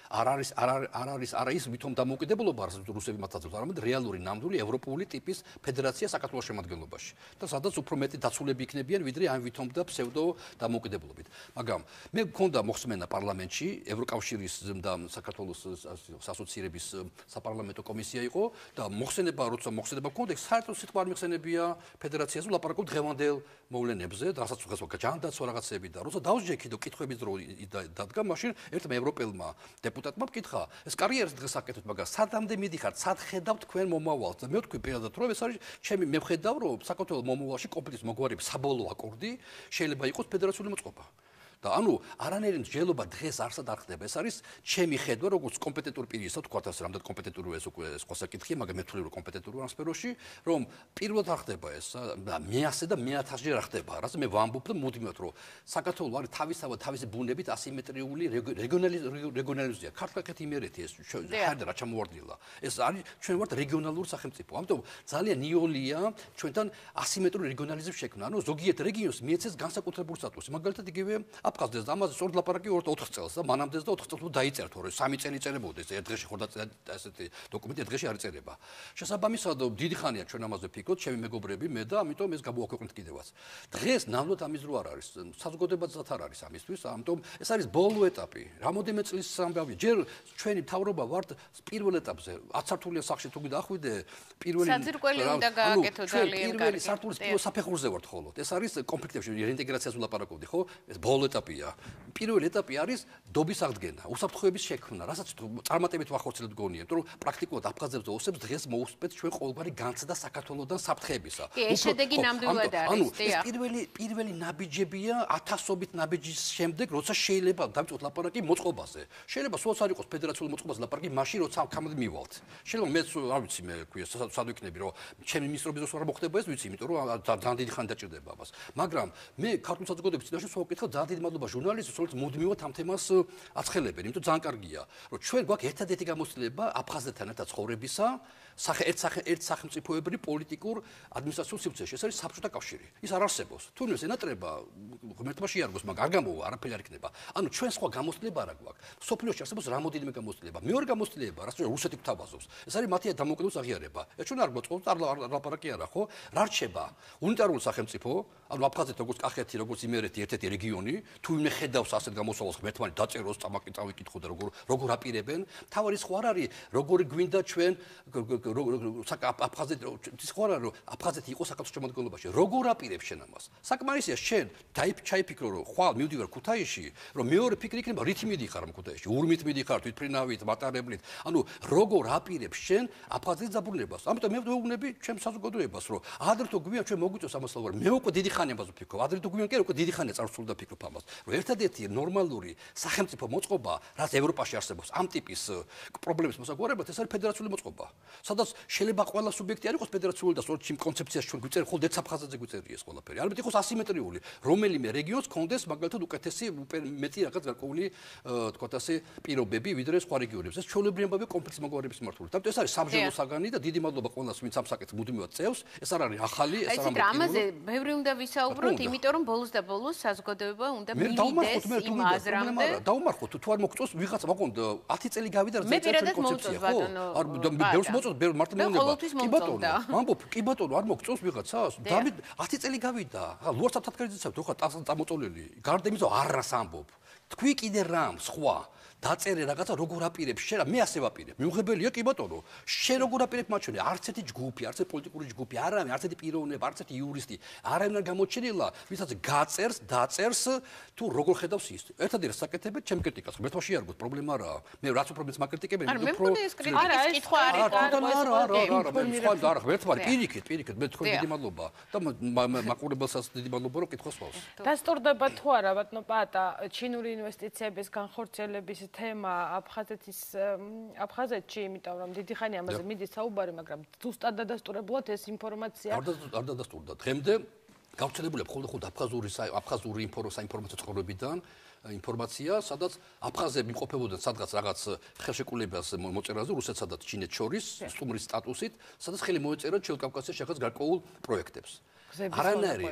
არ არის არ არ არის არა ის ვითომ დამოუკიდებლობა რუსები მათაცებს არამედ რეალური ნამდვილი ევროპული ტიპის ფედერაცია საქართველოს შემადგენლობაში. და სადაც უფრო მეტი დაცულები იქნებიან ვიდრე ამ ვითომ და ფსევდო დამოუკიდებლობით. მაგრამ მე მქონდა მოხსმენა პარლამენტში ევროკავშირის და საქართველოს ასოცირების საპარლამენტო კომისია იყო და მოხსენება როცა მოხსენება მქონდა საერთოდ სიტყვა არ მიხსენებია ფედერაციაზე ლაპარაკობ დღევანდელ მოვლენებზე და რასაც უხესო ჯანდაცვა რაღაცები და როცა დაუსჯექი და კითხვების დრო დადგა მაშინ ერთმა ევროპელმა მკითხა ეს კარიერის დღეს აკეთოთ მაგრამ სადამდე მიდიხართ სად ხედავთ თქვენ მომავალს? და მე ვთქვი პირადად რომ ეს არის ჩემი მე ვხედავ რომ საქართველოს მომავალში კონფლიქტის მოგვარების საბოლოო აკორდი შეიძლება იყოს ფედერაციული მოწყობა და ანუ არანაირი მსჯელობა დღეს არსად არ ხდება. ეს არის ჩემი ხედვა, როგორც კომპეტენტური პირი, ისე თქვა თავს რამდენ კომპეტენტური ეს უკვე ეს ყოსა კითხი, მაგრამ მე თვლი რომ კომპეტენტური ამ სფეროში, რომ პირველად არ ხდება ეს და მე ასე და მე ათასჯერ არ ხდება. რაც მე ვამბობ და მუდმივად რომ საქართველოს არის თავისთავად თავისი ბუნებით ასიმეტრიული რეგიონალიზაცია. ქართლაკეთ იმერეთი ეს ხარდა რა ჩამოვარდნილა. ეს არის ჩვენ ვართ რეგიონალური სახელმწიფო. ამიტომ ძალიან ნიოლია ჩვენთან ასიმეტრიული რეგიონალიზმის შექმნა. ანუ ზოგიერთ რეგიონს მიეცეს განსაკუთრებული სტატუსი. მაგალითად იგივე აფხაზდეს ამაზე სწორ ლაპარაკი 4 წელს და მანამდე და 4 წელს თუ დაიწერთო რომ 3 წელი წერებოდეს ერთ დღეში ხორდა ესეთი დოკუმენტი ერთ დღეში არ იწერება შესაბამისად დიდი ხანია ჩვენ ამაზე ფიქრობთ ჩემი მეგობრები მე და ამიტომ ეს გამოაქვეყნეთ კიდევაც. დღეს ნამდვილად ამის რო არ არის საზოგადოებაცაც არ არის ამისთვის ამიტომ ეს არის ბოლო ეტაპი. რამოდენმე წლის ამბავი ჯერ ჩვენი თავრობა ვართ პირველ ეტაპზე. აცართულია სახში თუ გიდახვიდე პირველი საძირკველი უნდა გააკეთო ძალიან კარგი პირველი სართულის პირველ საფეხურზე ვართ ხოლოდ ეს არის კონფლიქტებში რეინტეგრაციაზე ვლაპარაკობდი ხო? ეს ბოლო ეტაპია. პირველი ეტაპი არის დობის აღდგენა, უსაფრთხოების შექმნა, რასაც წარმატებით ვახორციელებთ გონია, თუ პრაქტიკულად აფხაზებს და ოსებს დღეს მოუსწრეთ ჩვენ ყოველგვარი განცდა საქართველოსთან საფრთხეებისა. კი, ეს შედეგი ნამდვილად არის. ანუ ეს პირველი პირველი ნაბიჯებია ათასობით ნაბიჯის შემდეგ, როცა შეიძლება დავიწყოთ ლაპარაკი მოწყობაზე. შეიძლება სულაც არ იყოს ფედერაციული მოწყობაზე ლაპარაკი, მაშინ როცა ამქამდე მივალთ. შეიძლება მე არ ვიცი მე ქვია სად ვიქნები, რომ ჩემი მინისტრობის დროს არ მოხდება ეს ვიცი, იმიტომ რომ ძალიან დიდი ხანი დაჭირდება ამას. მაგრამ მე ქართულ საზოგადოების წინაშე სხვა ვკითხავ ძალიან დიდი მადლობა ჟურნალისტებს, რომელიც მუდმივად ამ თემას აცხელებენ, იმიტომ ძალიან კარგია, რომ ჩვენ გვაქვს ერთადერთი გამოცდილება აფხაზეთთან ერთად ცხოვრებისა, სახე ერთ სახე ერთ სახელმწიფოებრივ პოლიტიკურ ადმინისტრაციულ სივრცეში. ეს არის საბჭოთა კავშირი. ის არ არსებობს. თუნდაც ენატრება ღმერთმა შეარგოს, მაგრამ არ გამოვა, არაფერი არ იქნება. ანუ ჩვენ სხვა გამოცდილება არ გვაქვს. სოფლიოში არსებობს რამოდენიმე გამოცდილება. მეორე გამოცდილება, რაც რუსეთი გვთავაზობს. ეს არის მათი დამოუკიდებლობის აღიარება. ეს ჩვენ არ გვაწყობს, არ ლაპარაკი არა, ხო? რა რჩება? უნიტარული სახელმწიფო, ანუ აფხაზეთი როგორც კახეთი, როგორც იმერეთი, ერთ-ერთი რეგიონი, თუ იმ ხედავს ასეთ გამოსავალს ღმერთმანი დაწეროს, წამაკი წავიკითხო და როგორ როგორ აპირებენ? თავარი სხვა არ არის, როგორ გვინდა ჩვენ აფხაზეთი ის ხო არა რომ აფხაზეთი იყო საქართველოს შემოგონებაში როგორ აპირებს შენ ამას? საკმარისია შენ ჩაიფიქრო რომ ხვალ მივდივარ ქუთაისში რომ მეორე ფიქრი იქნება რითი მიდიხარ ქუთაისში? ურმით მიდიხარ თვითფრინავით მატარებლით. ანუ როგორ აპირებს შენ აფხაზეთის დაბრუნებას? ამიტომ მე ვეუბნები ჩემ საზოგადოებას რომ ადრე თუ გვიან ჩვენ მოგვიწევს ამას ლაპარაკი მე უკვე დიდი ხანი ამაზე ვფიქრობ. ადრე თუ გვიან კი უკვე დიდი ხანია წარსულდა ფიქრობ ამას. რომ ერთადერთი ნორმალური სახელმწიფო მოწყობა, რაც ევროპაში არსებობს, ამ ტიპის პრობლემის მოსაგვარებლად, ეს არის ფედერაციული მოწყობა. სადაც შეიძლება ყველა სუბიექტი არ იყოს ფედერაციული და სწორედ იმ კონცეფციას ჩვენ გვიწერ ხოლმე დეცაფხაზაძე გვიწერი ეს ყველაფერი. ალბათ იყოს ასიმეტრიული, რომელიმე რეგიონს კონდეს მაგალითად უკეთესი მეტი რაღაც გარკვეული თქო ასე პირობები ვიდრე სხვა რეგიონებს. ეს ჩვეულებრივი კომპლექსი მოგვარების მართული. თუმცა ეს არის სამშენებლო საგანი და დიდი მადლობა ყველას ვინც ამ საკითხს მუდმივად წევს. ეს არ არის ახალი, ეს არ არის ამაზე ბევრი უნდა ვისაუბროთ, იმიტომ რომ ბოლოს და ბოლოს საზოგადოება უნდა მიიდეს იმ აზრამდე. დაუმარხოთ თუ არ მოგწოს ვიღაცა მაგონ 10 წელი გავიდა რა ძეჭერი კონცეფცია ხო? არ ბევრს მოწოს, ბევრ მარტო მეუნება. კი ბატონო, ამბობ, კი ბატონო, არ მოგწოს ვიღაცას? დავით 10 წელი გავიდა. ხა ლუარს ათათქარიძეცავთ, ხო, წამოწოლილი. გარდა იმისა არას ამბობ. თქვი კიდე რამ სხვა? დაწერე რაღაცა როგორ აპირებს? შენ მე ასე ვაპირებ. მიუღებელია კი ბატონო შენ როგორ აპირებ მაჩვენე არც ერთი ჯგუფი არც ერთი პოლიტიკური ჯგუფი არავინ არც ერთი პიროვნება არც ერთი იურისტი არავინ არ გამოჩენილა ვისაც გაწერს დაწერს თუ როგორ ხედავს ის. ერთადერთ საკეთებად ჩემ კრიტიკას. მე თვითონ შეარგოთ პრობლემა რა. მე რაც უფრო მეც მაკრიტიკებენ უფრო არა მე ეს კითხვა არის არა არა არა არა მე სხვა და არა ვარ პირიქით პირიქით მე თქვენ დიდი მადლობა. და მაყურებელსაც დიდი მადლობა რომ კითხვა სვავს. დასტურდება თუ არა ბატონო პატა ჩინური ინვესტიციების განხორციელების თემა აფხაზეთის აფხაზეთში, იმიტომ რომ დიდი ხანი ამაზე მიდის საუბარი, მაგრამ ზუსტად დადასტურებულად ეს ინფორმაცია არ დადასტურდა. დღემდე გავრცელებულია მხოლოდ მხოლოდ აფხაზური აფხაზური ინფორმაცია ცხოვრებიდან ინფორმაცია, სადაც აფხაზები იმყოფებოდნენ სადღაც რაღაც ხელშეკრულებას მოწერაზე რუსეთსა და ჩინეთს შორის სტუმრის სტატუსით, სადაც ხელი მოეწერა ჩელკავკასიაში რაღაც გარკვეულ პროექტებს. არანაირი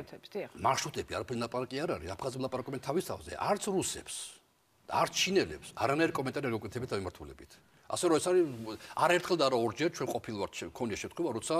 მარშრუტები არაფერი ლაპარაკი არ არის, აფხაზები ლაპარაკობენ თავის თავზე, არც რუსებს. არ ჩინელებს არანაირ კომენტარი არ გეკეთებთ ამ მიმართულებით. ასე რომ ეს არის არაერთხელ და არა ორჯერ ჩვენ ყოფილვართ ქონია შეთქვა როცა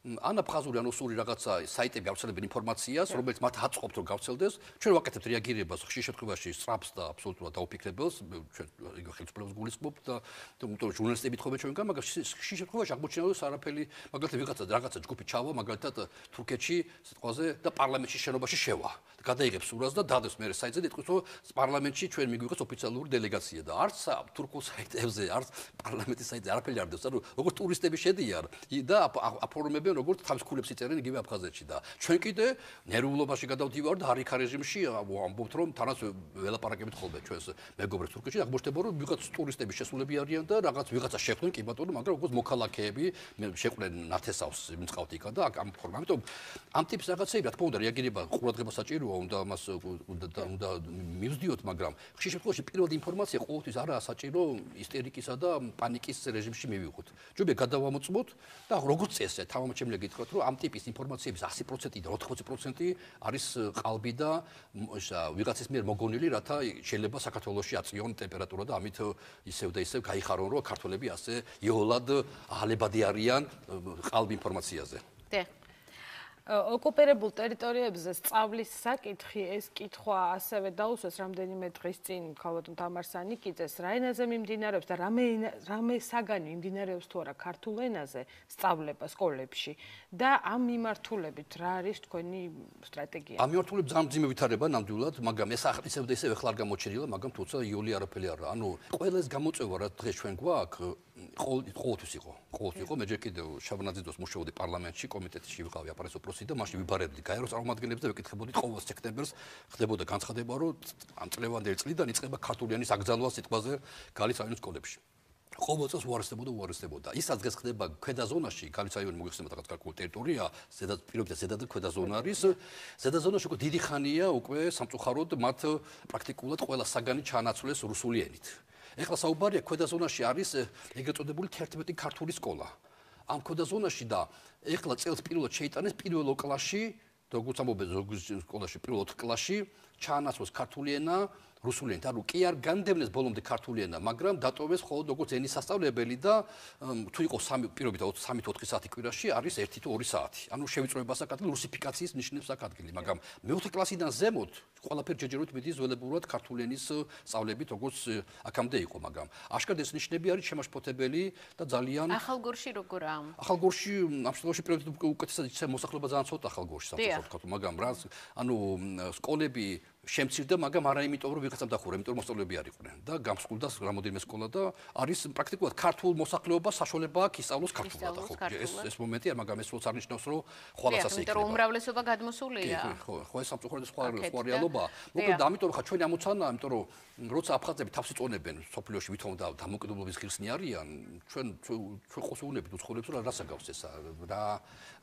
ან აფხაზური ან ოსური რაღაცა საიტები გავრცელებენ ინფორმაციას, რომელიც მათ აწყობთ რომ გავრცელდეს, ჩვენ ვაკეთებთ რეაგირებას ხშირ შემთხვევაში სწრაფს და აბსოლუტურად დაუფიქრებელს, ჩვენ იგივე ხელისუფლებას გულისხმობთ და თუმცა ჟურნალისტები თხოვენ ჩვენგან, მაგრამ ხშირ შემთხვევაში აღმოჩნდა რომ არაფერი, მაგალითად ვიღაცა რაღაცა ჯგუფი ჩავა, მაგალითად თურქეთში სიტყვაზე და პარლამენტში შენობაში შევა. გადაიღებს სურას და დადოს მე საიტზე იტყვის რომ პარლამენტში ჩვენ მიგვიღეს ოფიციალური დელეგაცია და არც თურქულ საიტებზე, არც პარლამენტის საიტზე არაფერი არ დევს, ანუ როგორც ტურისტები შედიან და აფორმებენ როგორც თავის ქულებს იწერენ იგივე აფხაზეთში და ჩვენ კიდე ნერვულობაში გადავდივარ და არიქა რეჟიმში ამბობთ რომ თანაც ველაპარაკებით ხოლმე ჩვენს მეგობრებს თურქეთში აღმოჩნდება რომ ვიღაც ტურისტები შესულები არიან და რაღაც ვიღაცა შეხვდნენ კი ბატონო მაგრამ როგორც მოქალაქეები შეყვნენ ნათესავს იმწყავთ იქა და ამ ფორმა ამიტომ ამ ტიპის რაღაცები რა თქმა უნდა რეაგირება ყურადღება საჭიროა უნდა ამას უნდა უნდა მივსდიოთ მაგრამ ხშირ შემთხვევაში პირველი ინფორმაცია ყოველთვის არაა საჭირო ისტერიკისა და პანიკის რეჟიმში მივიღოთ ჯობია გადავამოწმოთ და როგორც წესია თამამ შემიძლია გითხრათ, რომ ამ ტიპის ინფორმაციების 100%-დან 80% არის ყალბი და ვიღაცის მიერ მოგონილი, რათა შეიძლება საქართველოსში აწიონ ტემპერატურა და ამით ისევ და ისევ გაიხარონ, რომ ქართველები ასე იოლად ალებადი არიან ყალბი ინფორმაციაზე. დე ოკუპირებულ ტერიტორიებზე სწავლის საკითხი ეს კითხვა ასევე დაუსვეს რამდენიმე დღის წინ ქალბატონ თამარ სანიკიძეს რა ენაზე მიმდინარეობს და რამე რამე საგანი მიმდინარეობს თუ არა ქართულ ენაზე სწავლება სკოლებში. და ამ მიმართულებით რა არის თქვენი სტრატეგია? ამ მიმართულებით ძალიან ძიმე ვითარება ნამდვილად მაგრამ ეს ახლა ისევ და ისევ ახლა არ გამოჩენილა მაგრამ თუმცა იოლი არაფერი არა ანუ ყველა ეს გამოწვევა რა დღეს ჩვენ გვაქვს ყოველთვის იყო ყოველთვის იყო. მე ჯერ კიდევ შაბნაძიდოს მუშაობდი პარლამენტში კომიტეტში ვიყავი აპარატოს პროსი და მაშინ ვიბარებდი გაეროს წარმომადგენლებს და ვეკითხებოდი ყოველ სექტემბერს. ხდებოდა განცხადება რომ ამ წლევანდელი წლიდან იწყება ქართულიანის აკრძალვა სიტყვაზე გალის სკოლებში ყოველ წელს უარესდებოდა უარესდებოდა. ისაც დღეს ხდება ქვედა ზონაში. გალის რაიონი მოიხსნება რაღაც გარკვეული ტერიტორია. ზედა პირობითად ზედა და ქვედა ზონა არის. ზედა ზონაში უკვე დიდი ხანია უკვე სამწუხაროდ მათ პრაქტიკულად ყველა საგანი ჩაანაცვლეს რუსული ენით ეხლა საუბარია ქვედა ზონაში არის ეგრეთ წოდებული 11 ქართული სკოლა. ამ ქვედა ზონაში და ეხლა წელს პირველად შეიტანეს პირველ კლასში, როგორც ამბობენ ზოგიერთ სკოლაში პირველ კლასში ჩაანაცვლეს ქართული ენა, რუსული ენა, ანუ კი არ განდევნეს ბოლომდე ქართული ენა, მაგრამ დატოვეს მხოლოდ როგორც ენის სასწავლებელი და თუ იყო სამი პირობითად 3-4 საათი კვირაში, არის 1 თუ 2 საათი. ანუ შევიწროება საკადრე რუსიფიკაციის ნიშნებს საკადრე, მაგრამ მეოთხე კლასიდან ზემოთ ყველაფერი ჯერჯერობით მიდის ველებურად ქართული ენის სწავლებით, როგორც აქამდე იყო, მაგრამ აშკარად ეს ნიშნები არის შემაშფოთებელი და ძალიან ახალგორში როგორა? ახალგორში ამ შემთხვევაში პირობითად უკეთესად იცი მოსახლეობა ძალიან ცოტა ახალგორში საფრთხე, მაგრამ რა ანუ სკოლები შემცირდა, მაგრამ არა იმიტომ, რომ ვიღაცამ დახურა, იმიტომ რომ მოსწავლეები არ იყვნენ და გამსხულდა რამოდენიმე სკოლა და არის პრაქტიკულად ქართულ მოსახლეობა საშუალება აქვს ისწავლოს ქართულად ხო ეს ეს მომენტია, მაგრამ ეს როც არნიშნავს, რომ ხვალაც ასე იქნება. იმიტომ რომ უმრავლესობა გადმოსულია. ხო, ხო, ეს სამწუხაროდ სხვა სხვა რეალობა. მოკლედ ამიტომ ხა ჩვენი ამოცანა, იმიტომ რომ როცა აფხაზები თავს იწონებენ სოფლიოში ვითომ და დამოკიდებულობის ღირსნი არიან, ჩვენ ჩვენ ყოველს უუნებით უცხოელებს რა რასაგავს ესა, რა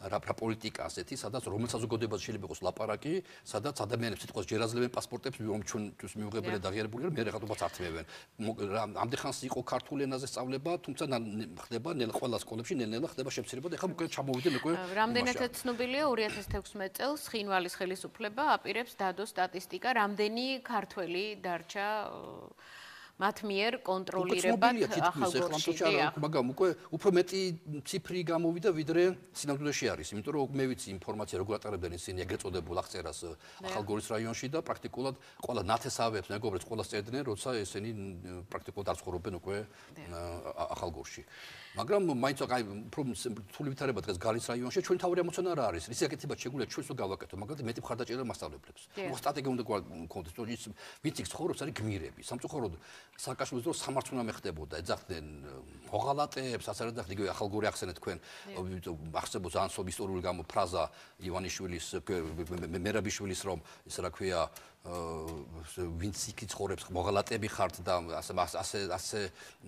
რა რა პოლიტიკა ასეთი, სადაც რომელ საზოგადოებას შეიძლება იყოს ლაპარაკი, სადაც ადამიანებს სიტყვას ჯერ აძლევენ პასპორტებს, რომ ჩვენთვის მიუღებელი და აღიარებული რომ მე რაღაცობაც ართმევენ. ამდე ხანს იყო ქართულ ენაზე სწავლება, თუმცა ხდება ნელ ყველა სკოლებში ნელ-ნელა ხდება შემცირება და ეხლა უკვე ჩამოვიდნენ უკვე რამდენადაც ცნობილია? 2016 წელს ხინვალის ხელისუფლება აპირებს დადო სტატისტიკა, რამდენი ქართველი დარჩა მათ მიერ კონტროლირებად ახალგორში. მაგრამ უკვე უფრო მეტი ციფრი გამოვიდა ვიდრე სინამდვილეში არის, იმიტომ რომ მე ვიცი ინფორმაცია როგორ ატარებდნენ ისინი ეგრეთ წოდებულ აღწერას ახალგორის რაიონში და პრაქტიკულად ყველა ნათესავებს მეგობრებს ყველა წერდნენ, როცა ესენი პრაქტიკულად არ ცხოვრობენ უკვე ახალგორში. მაგრამ მაინც აი თული ვითარება დღეს გალის რაიონში ჩვენ თავი ამოცანა რა არის? ის ეკეთება შეგვიძლია ჩვენს რომ გავაკეთო მაგალითად მეტი მხარდაჭერა მასშტაბლებს ხო სტრატეგია უნდა გქონდეს თორე ის ვიცი ცხოვრობს არის გმირები. სამწუხაროდ საკაშვილის დრო სამართლუნა მეხდებოდა. ეძახდნენ მოღალატეებს ასარად და იგივე ახალგორი ახსენეთ თქვენ. ახსენებო ზანსობ ისტორიული გამო ფრაზა ივანიშვილის მერაბიშვილის რომ ის რა ქვია ვინც იქ ცხოვრობს მოღალატები ხართ და ასე ასე ასე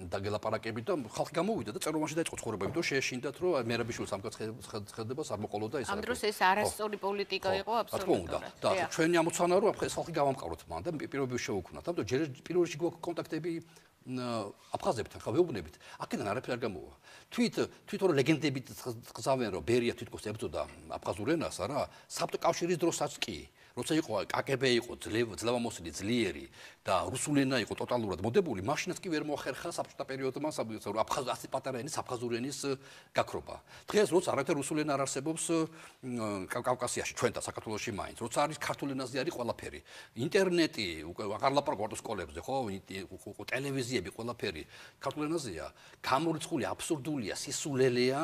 დაგელაპარაკებით და ხალხი გამოვიდა და წერომაში დაიწყო ცხოვრება, იმიტომ შეეშინდათ რომ მერაბიშვილ სამკაცხედებას არ მოყოლოდა ეს. ამ დროს ეს არასწორი პოლიტიკა იყო აბსოლუტურად. და ჩვენი ამოცანა რომ ეს ხალხი გავამყაროთ მან და პირობები შევუქმნათ. ამიტომ ჯერ პირველ რიგში გვაქვს კონტაქტები აფხაზებთან ხა ვეუბნებით. აქედან არაფერი არ გამოვა. თვით თვითონ რომ ლეგენდებით ხსავენ რომ ბერია თვითონ ებძოდა აფხაზურ ენას არა, საბჭოთა კავშირის დროსაც კი. როცა იყო კაკებ იყო ძლევამოსილი ძლიერი და რუსული ენა იყო ტოტალურად მოდებული, მაშინაც კი ვერ მოახერხა საბჭოთა პერიოდმა აფხაზ პატარა ენის აფხაზური ენის გაქრობა. დღეს როცა არათერ რუსული ენა არ არსებობს კავკასიაში, ჩვენ და საქართველოსში მაინც, როცა არის ქართული ენაზე არის ყველაფერი. ინტერნეტი უკვე აღარ ლაპარაკობ სკოლებზე, ხო? ტელევიზიები ყველაფერი ქართული ენაზეა. გამორიცხული აბსურდულია, სისულელეა,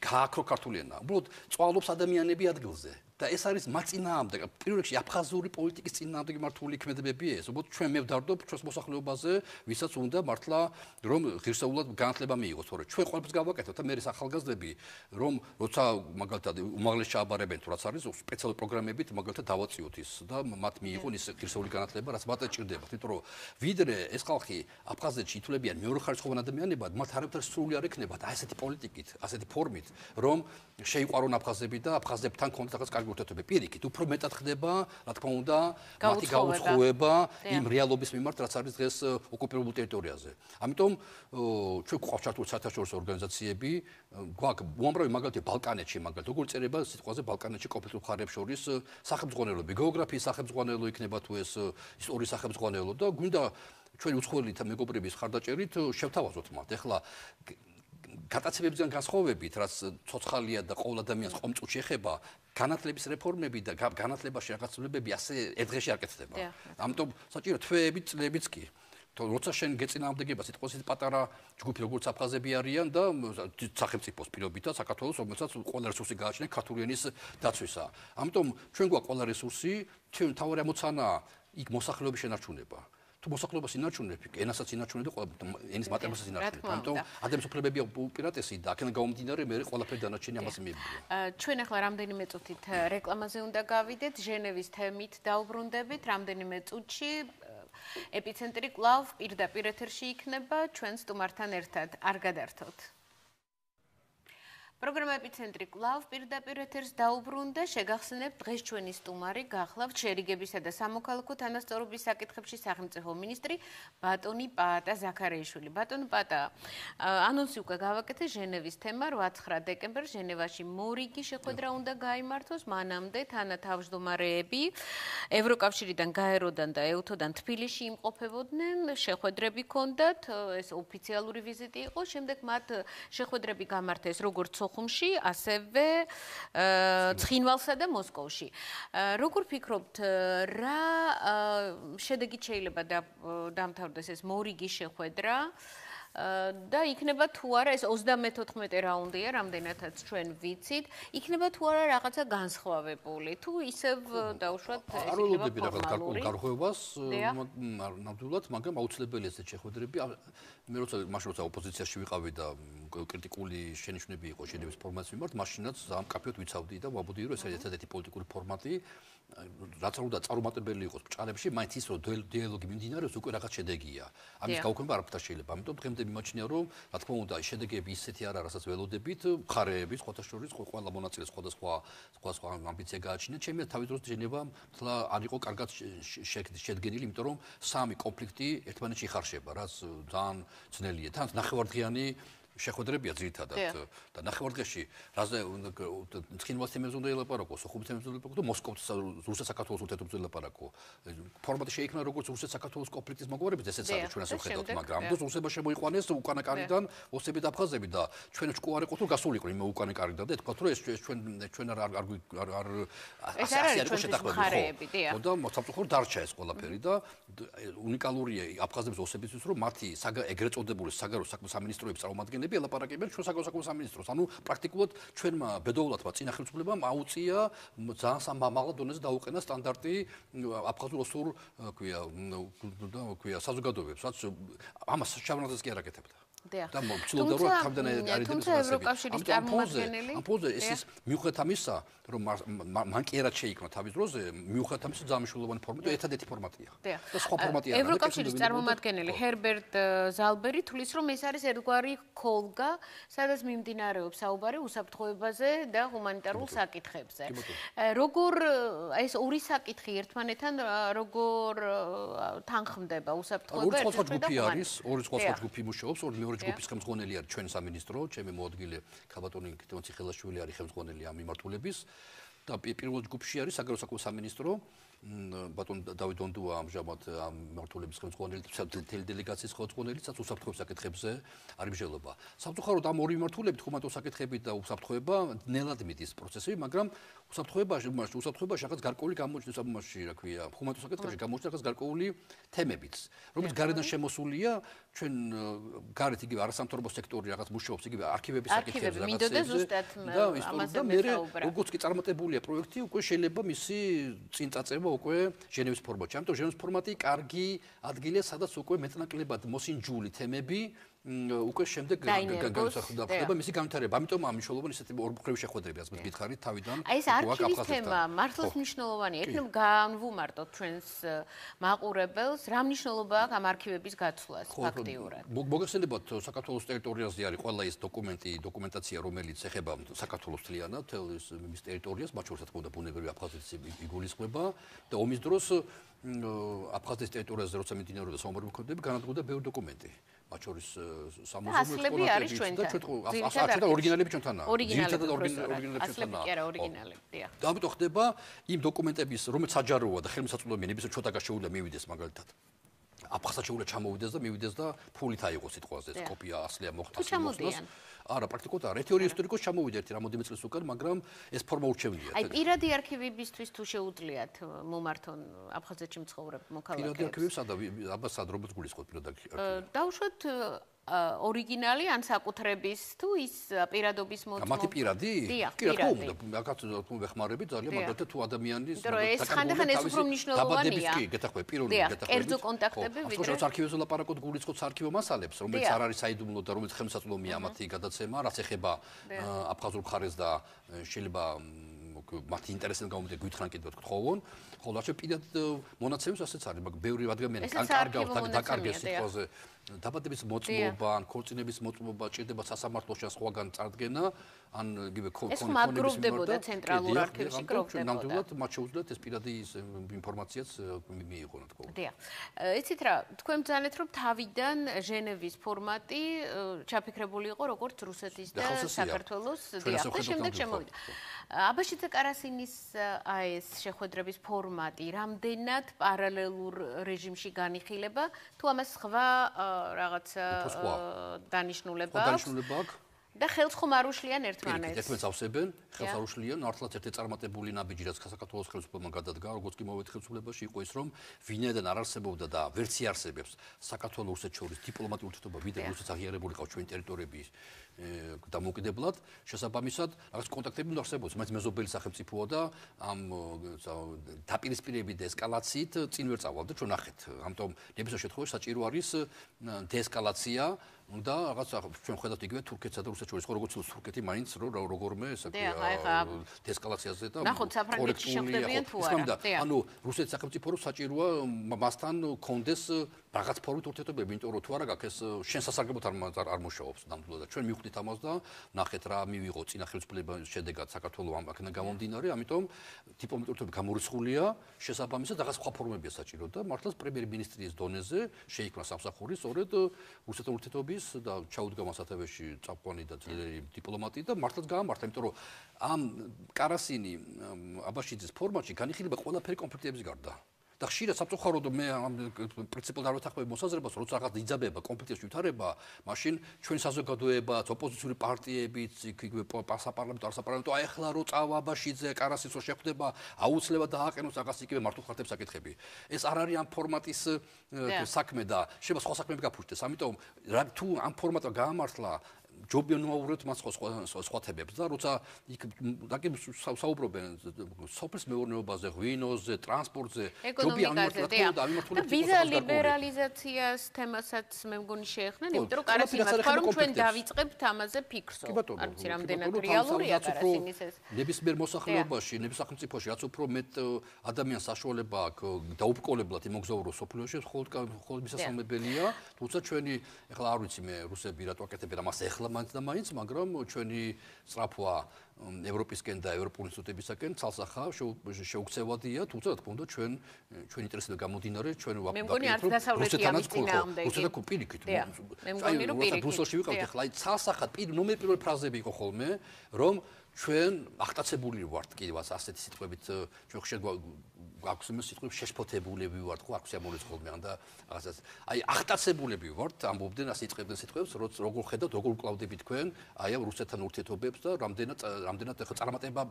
გააქრო ქართული ენა. უბრალოდ წვალობს ადამიანები ადგილზე. და ეს არის მაწინაამდე პირველ რიგში აფხაზური პოლიტიკის წინააღმდეგ მართული ქმედებები ეს. უბრალოდ ჩვენ მე ვდარდობ ჩვენს მოსახლეობაზე ვისაც უნდა მართლა რომ ღირსეულად განათლება მიიღოს თორე ჩვენ ყველაფერს გავაკეთებთ და მე ეს ახალგაზრდები რომ როცა მაგალითად უმაღლეს ჩააბარებენ თუ რაც არის სპეციალური პროგრამებით მაგალითად დავაწიოთ ის და მათ მიიღონ ის ღირსეული განათლება რაც მათ ჭირდება თვითონ რომ ვიდრე ეს ხალხი აფხაზეთში ითვლებიან მეორე ხარისხოვან ადამიანებად მათ არაფერ სრული არ ექნებათ. აი ესეთი პოლიტიკით ასეთი ფორმით რომ შეიყვარონ აფხაზები და აფხაზებთან კონტაქტი კარგი ურთიერთობები პირიქით უფრო მეტად ხდება, რა თქმა უნდა, მათი გაუცხოება იმ რეალობის მიმართ, რაც არის დღეს ოკუპირებულ ტერიტორიაზე. ამიტომ ჩვენ გვყავს ჩართული საერთაშორისო ორგანიზაციები, გვაქვს უამრავი მაგალითი ბალკანეთში, მაგალითად, როგორ წერება სიტყვაზე ბალკანეთში კონფლიქტურ მხარეებს შორის სახელმწიფოებრივი გეოგრაფიის სახელმწიფოებრივი იქნება თუ ეს ისტორიის სახელმწიფოებრივი და გვინდა ჩვენ უცხოელი მეგობრების ხარდაჭერით შევთავაზოთ მათ. ეხლა გატაცებებიდან განსხვავებით, რაც ცოცხალია და ყოველ ადამიანს ყომწუჩი ეხება, განათლების რეფორმები და განათლებაში რაღაც ცვლილებები ასე ერთღეში არ კეთდება. ამიტომ საჭირო თვეები წლებიც კი. როცა შენ გეწინააღმდეგება სიტყვის ის პატარა ჯგუფი როგორც აფხაზები არიან და სახელმწიფოს პირობითა საქართველოს რომელსაც ყველა რესურსი გააჩნია ქართული ენის დაცვისა. ამიტომ ჩვენ გვაქვს ყველა რესურსი, ჩვენ თავი ამოცანა იქ მოსახლეობის შენარჩუნება. თუ მოსახლეობას ინარჩუნებ, ენასაც ინარჩუნებ და ენის მატემატიკასაც ინარჩუნებ. ამიტომ ადამიანის უფლებები უპირატესი და აქედან გამომდინარე მე ყველაფერი დანარჩენი ამას მიებია. ჩვენ ახლა რამდენიმე წუთით რეკლამაზე უნდა გავიდეთ, ჟენევის თემით დაუბრუნდებით, რამდენიმე წუთში ეპიცენტრი კლავ პირდაპირ ეთერში იქნება ჩვენ სტუმართან ერთად. არ გადართოთ. პროგრამა ეპიცენტრი კლავ პირდაპირ ეთერს დაუბრუნდა შეგახსენებთ დღეს ჩვენი სტუმარი გახლავთ შერიგებისა და სამოქალაქო თანასწორობის საკითხებში სახელმწიფო მინისტრი ბატონი პაატა ზაქარეიშვილი. ბატონი პაატა ანონსი უკვე გავაკეთე ჟენევის თემა 8-9 დეკემბერს ჟენევაში მორიგი შეხვედრა უნდა გამართოს მანამდე თანათავმჯდომარეები ევროკავშირიდან გაეროდან და ეუთოდან თბილისში იმყოფებოდნენ შეხვედრები ჰქონდათ ეს ოფიციალური ვიზიტი იყო შემდეგ მათ შეხვედრები გამართეს როგორც სოხუმში, ასევე ცხინვალსა და მოსკოვში. როგორ ფიქრობთ, რა შედეგი შეიძლება დამთავრდეს ეს მორიგი შეხვედრა? და იქნება თუ არა ეს 34 რაუნდია, რამდენადაც ჩვენ ვიცით, იქნება თუ არა რაღაცა განსხვავებული, თუ ისევ დაუშვათ ეს იქნება ფორმალური. გარღვევას ნამდვილად, მაგრამ აუცილებელია ეს შეხვედრები. მე როცა მაშინ როცა ოპოზიციაში ვიყავი და კრიტიკული შენიშვნები იყო შენების ფორმატის მიმართ, მაშინაც ამ კაფეოთ ვიცავდი და ვაბოდი რომ ეს ერთადერთი პოლიტიკური ფორმატი რაც უნდა წარუმატებელი იყოს ბჭყალებში, მაინც ის რომ დიალოგი მიმდინარეობს, უკვე რაღაც შედეგია. ამის გაუქმება არაფერ შეიძლება. ამიტომ დღემდე მიმაჩნია რომ რა თქმა უნდა შედეგები ისეთი არ არის, რასაც ველოდებით, ხარეები, სხვათა შორის ყველა მონაწილე სხვადასხვა სხვა სხვა ამბიცია გააჩინა. ჩემი თავის დროს ჟენევა თლა არ იყო კარგად შედგენილი, იმიტომ რომ სამი კონფლიქტი ერთმანეთში იხარშება, რაც ძალიან ძნელია. თან ნახევარდღიანი შეხვედრებია ძირითადად. და ნახევარდღეში რაზე ცხინვალ თემებზე უნდა ელაპარაკო, სოხუმ თემებზე უნდა ელაპარაკო, მოსკოვის რუსეთ საქართველოს ურთიერთობებზე ელაპარაკო. ფორმატი შეიქმნა როგორც რუსეთ საქართველოს კონფლიქტის მოგვარებით, ესეც არის ჩვენას ვხედავთ, მაგრამ ამ დროს რუსება შემოიყვანეს უკანა კარიდან ოსები და აფხაზები და ჩვენ ჭკუარი ყოთ რომ გასულიყო იმ უკანა კარიდან და თქვა რომ ეს ჩვენ ჩვენ არ არ არ ეს არის ჩვენ შეხარეები, დიახ. ხო და მოსამწუხაროდ დარჩა ეს ყველაფერი და უნიკალურია აფხაზების ოსებისთვის რომ მათი ეგრეთ წოდებული საგარეო საქმე სამინისტროების წარმომადგენლები ადამიანები ელაპარაკებენ ჩვენ საგოსაკო სამინისტროს. ანუ პრაქტიკულად ჩვენმა ბედოულათმა წინა ხელისუფლებამ აუწია ძალიან სამაღალ დონეზე დაუყენა სტანდარტი აფხაზურ-ოსურ, ქვია, ქვია საზოგადოებებს, რაც ამას შავნაძეს კი არ აკეთებდა. და მოცილობდა რომ თავდან არის თუმცა ევროკავშირის წარმომადგენელი ამ პოზე ეს ის მიუხედავად ამისა რომ მან კი რაც შეიქმნა თავის დროზე მიუხედავად ამისა ძალიან მნიშვნელოვანი ფორმატი ერთადერთი ფორმატია. და სხვა ფორმატია ევროკავშირის წარმომადგენელი ჰერბერტ ზალბერი თulis რომ ეს არის ერთგვარი კოლგა სადაც მიმდინარეობს საუბარი უსაფრთხოებაზე და ჰუმანიტარულ საკითხებზე. როგორ ეს ორი საკითხი ერთმანეთთან როგორ თანხმდება უსაფრთხოება ერთმანეთთან და ჰუმანიტარული ორი სხვა სხვა ჯგუფი მუშაობს ორი მეორე ჯგუფის ხელმძღვანელი არის ჩვენ სამინისტრო, ჩემი მოადგილე ქაბატონი ქიტონცი ხელაშვილი არის ხელმძღვანელი ამ მიმართულების და პირველ ჯგუფში არის საგარეო საქმეთა სამინისტრო, ბატონ დავით დონდუა ამჟამად ამ მართლობის ხელმძღვანელი თელ დელეგაციის ხელმძღვანელი, რაც უსაფრთხოების საკითხებზე არის მსჯელობა. საფრთხო რომ ამ ორი მართლობებით ხუმანტო საკითხები და უსაფრთხოება ნელად მიდის პროცესები, მაგრამ უსაფრთხოებაში, უსაფრთხოებაში რაღაც გარკვეული გამოჩნდა საბმაში, რა ქვია, ხუმანტო საკითხებში გამოჩნდა რაღაც გარკვეული თემებიც, რომელიც გარედან შემოსულია, ჩვენ გარეთ იგივე არასამთავრობო სექტორი რაღაც მუშაობს იგივე არქივების საკითხებზე რაღაცა. მინდოდა ზუსტად ამაზე მესაუბრა. როგორც კი წარმატებულია პროექტი, უკვე შეიძლება მისი წინ წაწევა უკვე ჟენევის ფორმატში. ამიტომ ჟენევის ფორმატი კარგი ადგილია, სადაც უკვე მეტნაკლებად მოსინჯული თემები უკვე შემდეგ განსახდება მისი განვითარება. ამიტომ ამ მნიშვნელოვანი ისეთი ორმხრივი შეხვედრები ასე გითხარით თავიდან. აი ეს არქივის თემა მართლაც მნიშვნელოვანია. იქნებ განვუმარტოთ ჩვენს მაყურებელს, რა მნიშვნელობა აქვს ამ არქივების გაცვლას ფაქტიურად. მოგეხსენებათ საქართველოს ტერიტორიაზე არის ყველა ეს დოკუმენტი, დოკუმენტაცია, რომელიც ეხება საქართველოს თლიანად, თელ ის მის ტერიტორიას, მათ შორის თქო და ბუნებრივი აფხაზეთი იგულისხმება და ომის დროს აფხაზეთის ტერიტორიაზე როცა მიმდინარეობდა საომარი მოქმედებები, განადგურდა ბევრი დოკუმენტი. მათ შორის სამოზომო არის ჩვენთან. ასეთ ორიგინალები ჩვენთანაა. ორიგინალები ორიგინალები ჩვენთანაა. კი არა, ორიგინალები, დიახ. და ამიტომ ხდება იმ დოკუმენტების, რომელიც საჯაროა და ხელმისაწვდომია ნებისმიერ ჩოტაგას შეუძლია მივიდეს მაგალითად. აფხაზად შეუძლია ჩამოვიდეს და მივიდეს და ფულით აიღოს სიტყვაზე ეს კოპია ასლია მოხდა. თუ ჩამოდიან. არა, პრაქტიკულად არა. თეორიის ისტორიკოს ჩამოვიდა ერთი რამოდენიმე წელს უკან, მაგრამ ეს ფორმა ურჩევნია. აი, პირადი არქივებისთვის თუ შეუძლიათ მომართონ აფხაზეთში მცხოვრებ მოქალაქეებს. პირადი არქივებს სადა აბასად რობოტს გულისხმობ პირადი არქივები. დაუშვათ ორიგინალი ან საკუთრების თუ ის პირადობის მოწმობა. მათი პირადი? კი, რა თქმა უნდა, მაგათ თუ ვეხმარები ძალიან, მაგრამ თუ ადამიანის ეს ხანდახან ეს უფრო მნიშვნელოვანია. კი, გეთახვე პიროვნული გეთახვე. კერძო კონტაქტები ვიდრე. ახლა რაც არქივებზე ლაპარაკობთ, გულისხმობთ არქივო მასალებს, რომელიც არ არის საიდუმლო და რომელიც ხელმისაწვდომია მათი გადაცემა, რაც ეხება აფხაზურ მხარეს და შეიძლება მათი ინტერესიდან გამომდინარე გვითხრან კიდევ თქხოვონ. ხოლო ასე პირად მონაცემებს ასეც არის, მაგრამ ბევრი ადამიანი კანკარგავს და დაკარგეს სიტყვაზე. დაბადების მოწმობა, ან ქორწინების მოწმობა ჭირდება სასამართლოში ან სხვაგან წარდგენა, ან იგივე კონფორმების მიმართ. ეს მაგრობდებოდა ცენტრალურ არქივში კროფდებოდა. ნამდვილად მათ შეუძლიათ ეს პირადი ინფორმაციაც მიიღონ თქო. დიახ. იცით რა, თქვენ ბძანეთ რომ თავიდან ჟენევის ფორმატი ჩაფიქრებული იყო როგორც რუსეთის და საქართველოს დიახ და შემდეგ შემოვიდა. აბაშიძე კარასინის აეს შეხვედრების ფორმატი რამდენად პარალელურ რეჟიმში განიხილება? თუ ამას სხვა რაღაცა დანიშნულება დანიშნულება აქვს? და ხელს ხომ არ უშლიან ერთმანეთს. ერთმანეთს ავსებენ, ხელს არ უშლიან, მართლაც ერთი წარმატებული ნაბიჯი რაც საქართველოს ხელისუფლებამ გადადგა, როგორც კი მოვეთ ხელისუფლებაში იყო ის, რომ ვინაიდან არ არსებობდა და ვერც იარსებებს საქართველოს რუსეთს შორის დიპლომატიური ურთიერთობა, ვიდრე რუსეთს აღიარებული ყავს ჩვენი ტერიტორიების დამოუკიდებლად, შესაბამისად, რაღაც კონტაქტები უნდა არსებობდეს, მაგრამ მეზობელი სახელმწიფოა და ამ დაპირისპირებით ესკალაციით წინ ვერ წავალ და ჩვენ ნახეთ. ამიტომ ნებისმიერ შემთხვევაში საჭირო არის დეესკალაცია და რაღაც ჩვენ ხედავთ იგივე თურქეთსა და რუსეთს შორის ხო როგორც თურქეთი მაინც რო როგორმე ესა ქვია დესკალაციაზე და ნახოთ საფრანგეთში შეხვდებიან თუ არა? ანუ რუსეთის სახელმწიფო რო საჭიროა მასთან კონდეს რაღაც ფორმით ურთიერთობები იმიტომ რომ თუ არა გაქვს ეს შენ სასარგებლოდ არ არ მუშაობს ნამდვილად და ჩვენ მივხვდით ამას და ნახეთ რა მივიღო წინა ხელისუფლების შედეგად საქართველოს ამ აქნა გამომდინარე ამიტომ დიპლომატიური ურთიერთობები გამორიცხულია შესაბამისად რაღაც სხვა ფორმებია საჭირო და მართლაც პრემიერ-მინისტრის დონეზე შეიქმნა სამსახური სწორედ რუსეთთან ურთიერთობები არის და ჩაუდგა მასათებეში წაყვანი და ძლიერი დიპლომატი და მართლაც გაამართა, იმიტომ რომ ამ კარასინი აბაშიძის ფორმატში განიხილება ყველაფერი კონფლიქტების გარდა. და ხშირად საფრთხეოდ მე ამ პრინციპულ არ ვეთახმები მოსაზრებას, როცა რაღაც იძაბება კონფლიქტის ვითარება, მაშინ ჩვენ საზოგადოება, ოპოზიციური პარტიებიც, იქ პასაპარლამენტო, არსაპარლამენტო, აი ახლა რო წავა ბაშიძე, კარასის რო შეხვდება, აუცილებლად დააყენოს რაღაც იგივე მართლმხატებს საკითხები. ეს არ არის ამ ფორმატის საქმე და შეიძლება სხვა საქმეები გაფუჭდეს. ამიტომ თუ ამ ფორმატმა გაამართლა ჯობია ნუაურეთ მას სხვა სხვა თებებს და როცა იქ დაკი საუბრობენ სოფლის მეურნეობაზე, ღვინოზე, ტრანსპორტზე, ჯობია ამართლა და ვიზა ლიბერალიზაციას თემასაც მე მგონი შეეხნენ, იმიტომ რომ კარასინა თქვა რომ ჩვენ დავიწყებთ ამაზე ფიქრსო. არ ვიცი რამდენად რეალურია კარასინის ეს. ნებისმიერ მოსახლეობაში, ნებისმიერ სახელმწიფოში რაც უფრო მეტ ადამიანს საშუალება აქვს დაუბრკოლებლად იმოგზაუროს სოფლიოში, ხოლმე ხოლმე მისასალმებელია, თუმცა ჩვენი ეხლა არ ვიცი მე რუსები რატო აკეთებენ ამას ეხლა მაინც და მაინც, მაგრამ ჩვენი სწრაფვა ევროპისკენ და ევროპულ ინსტიტუტებისაკენ ცალსახა შეუქცევადია, თუმცა რა თქმა უნდა ჩვენ ჩვენ ინტერესები გამომდინარე, ჩვენ ვაპარაკობთ. მე მგონი არც დასავლეთი ამის წინააღმდეგი. რუსეთთან კუ პირიქით. მე მგონი რომ პირიქით. რუსეთში ვიყავთ ახლა, აი ცალსახად პირ ნომერ პირველი ფრაზები იყო ხოლმე, რომ ჩვენ აღტაცებული ვართ კიდევაც ასეთი სიტყვებით ჩვენ ხშირ აქვს იმ სიტყვებს შეშფოთებულები ვართ ხო აქვს ამოლის ხოლმე ან და რაღაცას. აი აღტაცებულები ვართ ამბობდნენ ასე იწყებდნენ სიტყვებს როგორ ხედავთ როგორ კლავდებით თქვენ აი ამ რუსეთთან ურთიერთობებს და რამდენად რამდენად ახლა წარმატება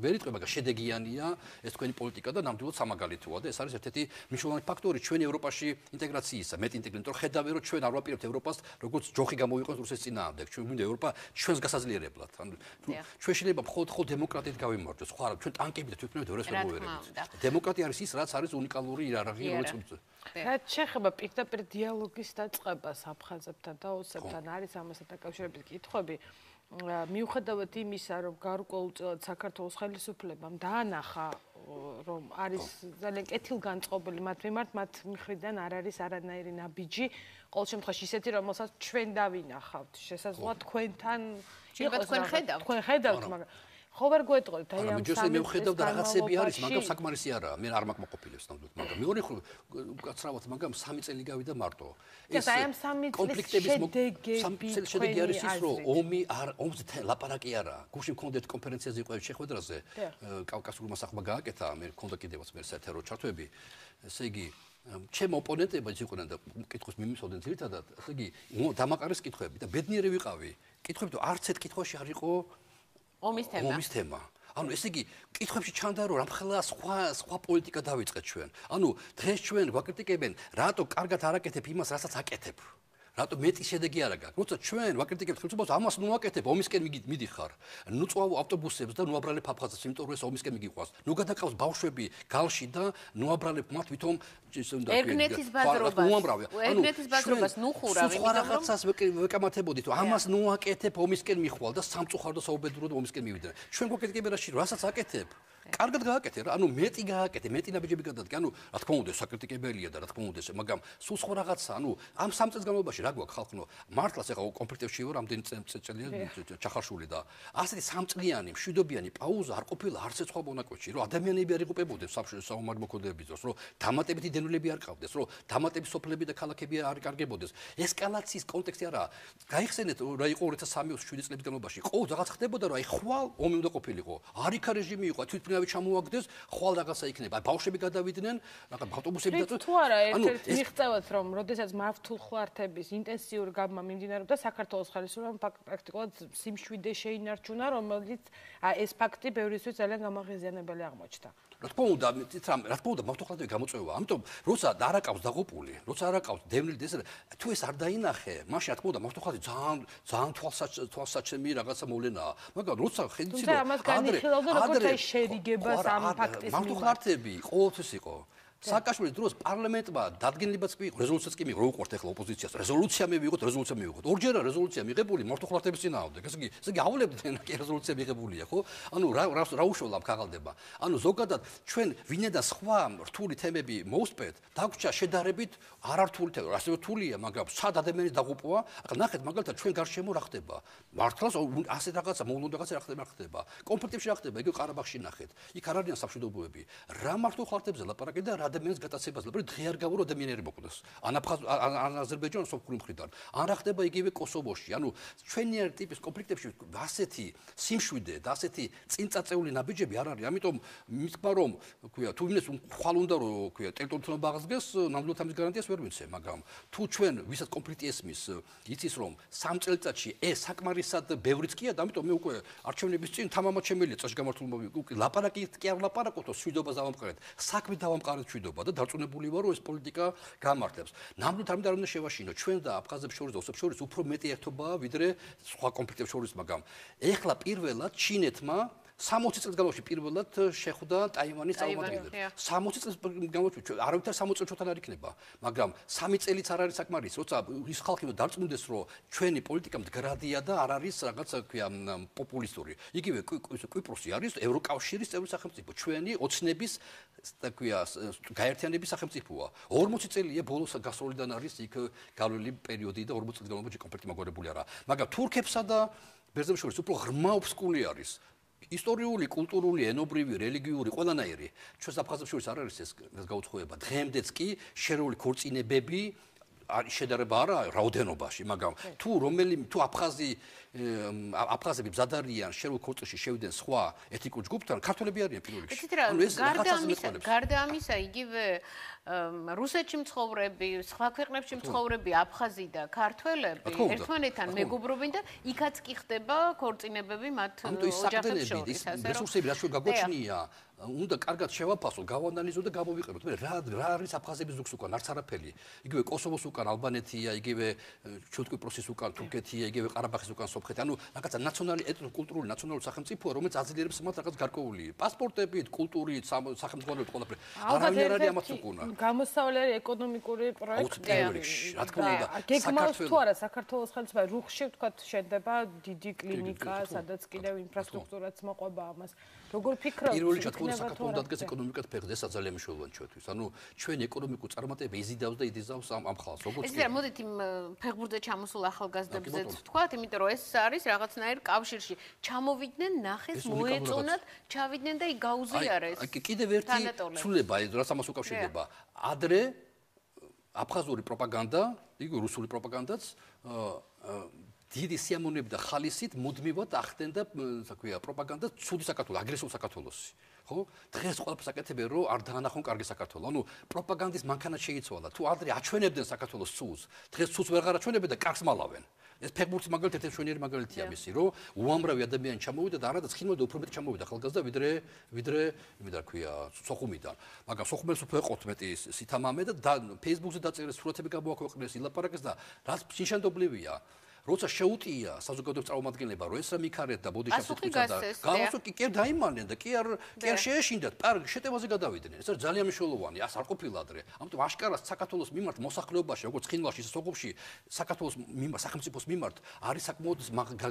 ვერ იტყვება და შედეგიანია ეს თქვენი პოლიტიკა და ნამდვილად სამაგალითოა და ეს არის ერთ-ერთი მნიშვნელოვანი ფაქტორი ჩვენი ევროპაში ინტეგრაციისა. მეტ ინტეგრირებულ ხედავენ რომ ჩვენ არ ვაპირებთ ევროპას როგორც ჯოხი გამოიყენოს რუსეთის წინააღმდეგ. ჩვენ გვინდა ევროპა ჩვენს გასაძლიერებლად ანუ ჩვენ შეიძლება მხოლოდ ხო დემოკრატიით გავიმარჯვოს ხო არა ჩვენ ტანკებით თვითონ ევროპას ვერ მოვერებთ დემოკრატია დემოკრატია არის ის, რაც არის უნიკალური იერარქია, რომელიც რაც შეეხება პირდაპირ დიალოგის დაწყებას აფხაზებთან და ოსებთან, არის ამასთან დაკავშირებით კითხვები. მიუხედავად იმისა, რომ გარკვეულწილად საქართველოს ხელისუფლებამ დაანახა რომ არის ძალიან კეთილგანწყობილი მათ მიმართ, მათ მხრიდან არ არის არანაირი ნაბიჯი, ყოველ შემთხვევაში ისეთი, რომელსაც ჩვენ დავინახავთ, შესაძლოა თქვენთან იყოს თქვენ ხედავთ. თქვენ ხედავთ, მაგრამ ხო ვერ გვეტყოდით აი ამ სამი მე ვხედავ და რაღაცები არის მაგრამ საკმარისი არაა. მე არ მაკმოყოფილებს ნამდვილად მაგრამ მეორე ხო გაცრავად მაგრამ სამი წელი გავიდა მარტო. ეს აი ამ სამი კონფლიქტების სამი წელი შედეგი არის ის რომ ომი არ ომზე ლაპარაკი არაა გუშინ მქონდეთ კონფერენციაზე იყო შეხვედრაზე. კავკასიურმა სახმა გააკეთა. მე მქონდა კიდევაც მე საერთო ჩართვები. ესე იგი ჩემ ოპონენტებმა იყვნენ და კითხვის მიმისოდნენ ძირითადად. ესე იგი დამაყარეს კითხვები და ბედნიერი ვიყავი. კითხვები თუ არც ერთ კითხვაში არ იყო ომის თემა. ომის თემა. ანუ ესე იგი, კითხვებში ჩანდა რომ რამხელა სხვა სხვა პოლიტიკა დავიწყეთ ჩვენ. ანუ დღეს ჩვენ ვაკრიტიკებენ, რატო კარგად არაკეთებ იმას, რასაც აკეთებ. რატო მეტი შედეგი არა გაქვს? როცა ჩვენ ვაკრიტიკებთ ხელისუფლებას, ამას ნუ აკეთებ, ომისკენ მიდიხარ. ნუ წვავ ავტობუსებს და ნუ აბრალებ აფხაზებს, იმიტომ რომ ეს ომისკენ მიგიყვას. ნუ გადაკავს ბავშვები გალში და ნუ აბრალებ მათ ვითომ ის უნდა ერგნეთის ბაზრობას. ერგნეთის ბაზრობას ნუ ხურავ, იმიტომ რომ რაღაცას ვეკამათებოდით, ამას ნუ აკეთებ, ომისკენ მიხვალ და სამწუხაროდ საუბედუროდ ომისკენ მივიდნენ. ჩვენ გვაკრიტიკებენ რაში, რასაც აკეთებ? კარგად გააკეთე რა, ანუ მეტი გააკეთე, მეტი ნაბიჯები გადადგე, ანუ რა თქმა უნდა, საკრიტიკებელია და რა თქმა უნდა, მაგრამ სულ სხვა რაღაცა, ანუ ამ სამ წელს განმავლობაში რა გვაქვს ხალხო, მართლაც ახლა კონფლიქტებში ვარ, რამდენი წელია ჩახარშული და ასეთი სამწლიანი მშვიდობიანი პაუზა არ ყოფილა არც ეცხვა მონაკვეთში, რომ ადამიანები არ იყუპებოდნენ საომარ მოქმედებების დროს, რომ დამატებითი დენულები არ ყავდეს, რომ დამატების სოფლები და ქალაქები არ კარგებოდეს. ესკალაციის კონტექსტი არა. გაიხსენეთ რა იყო 2003-2007 წლების განმავლობაში. ყოველ რაღაც ხდებოდა, რომ აი ხვალ ომი უნდა ყოფილიყო. არიქა რეჟიმი იყო, თვითონ ვერავი ჩამოაგდეს, ხვალ რაღაცა იქნება. აი ბავშვები გადავიდნენ, რაღაც ავტობუსები და თუ არა ერთ-ერთ მიღწევათ რომ, როდესაც მართულ ხვართების ინტენსიური გაბმა მიმდინარეობდა საქართველოს ხელისუფლებამ პრაქტიკულად სიმშვიდე შეინარჩუნა, რომელიც ეს ფაქტი ბევრისთვის ძალიან გამაღიზიანებელი აღმოჩნდა. რა თქმა უნდა, თითქოს რა თქმა უნდა, მართლაც გამოწვევა. ამიტომ როცა არაკავს დაღუპული, როცა არაკავს დევნილი ეს თუ ეს არ დაინახე, მაშინ რა თქმა უნდა, მართლაც ძალიან ძალიან თვალსაჩემი რაღაცა მოვლენაა. მაგრამ როცა ხედიცი რომ ამას განიხილავდა როგორც აი შერიგებას ამ ფაქტის მიმართ. მართლაც ყოველთვის იყო. სააკაშვილის დროს პარლამენტმა დადგენილებაც კი რეზოლუციაც კი მიიღო, რო უყვართ ახლა ოპოზიციას. რეზოლუცია მივიღოთ, რეზოლუცია მივიღოთ. ორჯერ რეზოლუცია მიღებული მართლხლათების წინააღმდეგ. ესე იგი, ესე იგი ავლებდნენ კი რეზოლუცია მიღებულია, ხო? ანუ რა რა ამ ქაღალდება. ანუ ზოგადად ჩვენ ვინე და სხვა რთული თემები მოუსპეთ, დაგვრჩა შედარებით არართული თემა. ასე რთულია, მაგრამ სად ადამიანის დაღუპვა? ახლა ნახეთ, მაგალითად ჩვენ გარშემო რა ხდება? მართლაც ასე რაღაცა მოულოდნელად რაღაცა რა ხდება, რა ხდება? კონფლიქტებში რა ხდება? იგი ყარაბაღში ნახეთ. იქ არ არიან სამშვიდობოები. რა მართლხლათებზე ლაპარაკი და რა ადამიანის გატაცებას ლაპარაკი დღე არ გავურო ადამიანები მოკვდეს. ან აფხაზ ან აზერბაიჯანის სოფლური მხრიდან. ან რა ხდება იგივე კოსოვოში. ანუ ჩვენიერ ტიპის კონფლიქტებში ასეთი სიმშვიდე და ასეთი წინწაწეული ნაბიჯები არ არის. ამიტომ მithქმა რომ, ქვია, თუ ვინმეს ხვალ უნდა რომ ქვია, ტერიტორიულ ბაღსგეს ნამდვილად ამის გარანტიას ვერ ვიცე, მაგრამ თუ ჩვენ ვისაც კონფლიქტი ესმის, იცის რომ სამ წელიწადში ეს საკმარისად ბევრიც კი არა, ამიტომ მე უკვე არჩევნების წინ თამამად შემიძლია წაში გამართულობა უკვე ლაპარაკი კი არ ლაპარაკობ, სვიდობას დავამყარეთ. საქმე დავამყარეთ მშვიდობა და დარწმუნებული ვარ რომ ეს პოლიტიკა გამართლებს. ნამდვილად არ უნდა შევაშინო ჩვენ და აფხაზებს შორის და ოსებს შორის უფრო მეტი ერთობაა ვიდრე სხვა კონფლიქტებს შორის, მაგრამ ეხლა პირველად ჩინეთმა 60 წელს განმავლობაში პირველად შეხვდა ტაივანის წარმომადგენლებს. 60 წელს განმავლობაში არავითარ 60 წელს ჩვენთან არ იქნება, მაგრამ 3 წელიც არ არის საკმარის, როცა ის ხალხი დარწმუნდეს, რომ ჩვენი პოლიტიკა მდგრადია და არ არის რაღაც, ქვია, პოპულისტური. იგივე კვიპროსი არის ევროკავშირის წევრი სახელმწიფო, ჩვენი ოცნების და ქვია, გაერთიანების სახელმწიფოა. 40 წელია ბოლოს გასროლიდან არის იქ გავლილი პერიოდი და 40 წელი განმავლობაში კონფლიქტი მაგორებული არა. მაგრამ თურქებსა და ბერძნებს შორის უფრო ღრმა ოფსკული არის. ისტორიული, კულტურული, ენობრივი, რელიგიური ყველანაირი ჩვენს აფხაზებს შორის არ არის ეს გაუცხოება. დღემდეც კი შერეული ქორწინებები არის შედარება არა რაოდენობაში, მაგრამ თუ რომელი თუ აფხაზი აფხაზები ბზადარიან შერულ ქორწილში შევიდნენ სხვა ეთიკურ ჯგუფთან, ქართველები არიან პირველ რიგში. ანუ ეს გარდა ამისა, გარდა ამისა, იგივე რუსეთში მცხოვრები, სხვა ქვეყნებში მცხოვრები აფხაზი და ქართველები ერთმანეთთან მეგობრობენ და იქაც კი ხდება ქორწინებები მათ ოჯახებს შორის. ანუ ეს რესურსები რაც გაგვაჩნია, უნდა კარგად შევაფასო, გავანალიზო და გამოვიყენოთ. მე რა რა არის აფხაზების ზუგს უკან, არც არაფერი. იგივე კოსოვოს უკან ალბანეთია, იგივე ჩუტკიპროსის უკან თურქეთია, იგივე ყარაბაღის უკან სოფხეთი. ანუ რაღაცა ნაციონალური ეთნოკულტურული ნაციონალური სახელმწიფოა, რომელიც აძლიერებს მათ რაღაც გარკვეული პასპორტებით, კულტურით, სახელმწიფოებით ყველაფერი. არავინ არ არის ამათ უკუნა. გამოსავლელი ეკონომიკური პროექტი. რა თქმა უნდა, გეგმავს თუ არა საქართველოს ხელისუფლება რუხში ვთქვათ შენდება დიდი კლინიკა, სადაც კიდევ ინფრასტრუქტურაც მოყვება ამას. როგორ ფიქრობთ? პირველ რიგში თქვენ საქართველოს დადგეს ეკონომიკად ფეხზე, ეს ძალიან მნიშვნელოვანი ჩვენთვის. ანუ ჩვენ ეკონომიკურ წარმატება იზიდავს და იზიდავს ამ ამ ხალხს, როგორც კი. ეს მოდით იმ ფეხბურთზე ჩამოსულ ახალგაზრდებზეც ვთქვათ, იმიტომ რომ ეს არის რაღაცნაირ კავშირში. ჩამოვიდნენ, ნახეს, მოეწონათ, ჩავიდნენ და იქ გაუზიარეს. აი კიდევ ერთი ცვლილება, აი რაც ამას უკავშირდება. ადრე აფხაზური პროპაგანდა, იგი რუსული პროპაგანდაც დიდი სიამოვნებით და ხალისით მუდმივად ახდენდა, ასე ქვია, პროპაგანდა ცუდი საქართველოს, აგრესიულ საქართველოს. ხო? დღეს ყველაფერს აკეთებენ, რომ არ დაანახონ კარგი საქართველოს. ანუ პროპაგანდის მანქანა შეიცვალა. თუ ადრე აჩვენებდნენ საქართველოს ცუს, დღეს ცუს ვეღარ აჩვენებენ და კარგს მალავენ. ეს ფეხბურთი მაგალითად ერთ შვენიერი მაგალითია მისი, რომ უამრავი ადამიანი ჩამოვიდა და არადა ცხინვალე უფრო მეტი ჩამოვიდა ხალხგაზრდა ვიდრე ვიდრე იმედა ქვია სოხუმიდან. მაგრამ სოხუმელს უფრო ეყოთ მეტი სითამამე და Facebook-ზე დაწერეს სურათები გამოაქვეყნეს ილაპარაკეს და რაც ნიშანდობლივია როცა შეუტია საზოგადოების წარმომადგენლება, რომ ეს რა მიქარეთ და ბოდიშაპტიცა და გავასო კი კი დაიმალნენ და კი არ კი არ შეეშინდათ, პარ შეტევაზე გადავიდნენ. ეს ძალიან მნიშვნელოვანი, ას არ ყოფილა ადრე. ამიტომ აშკარას საქართველოს მიმართ მოსახლეობაში, როგორც ხინვალში, სოხუმში, საქართველოს მიმართ, სახელმწიფოს მიმართ არის საკმაოდ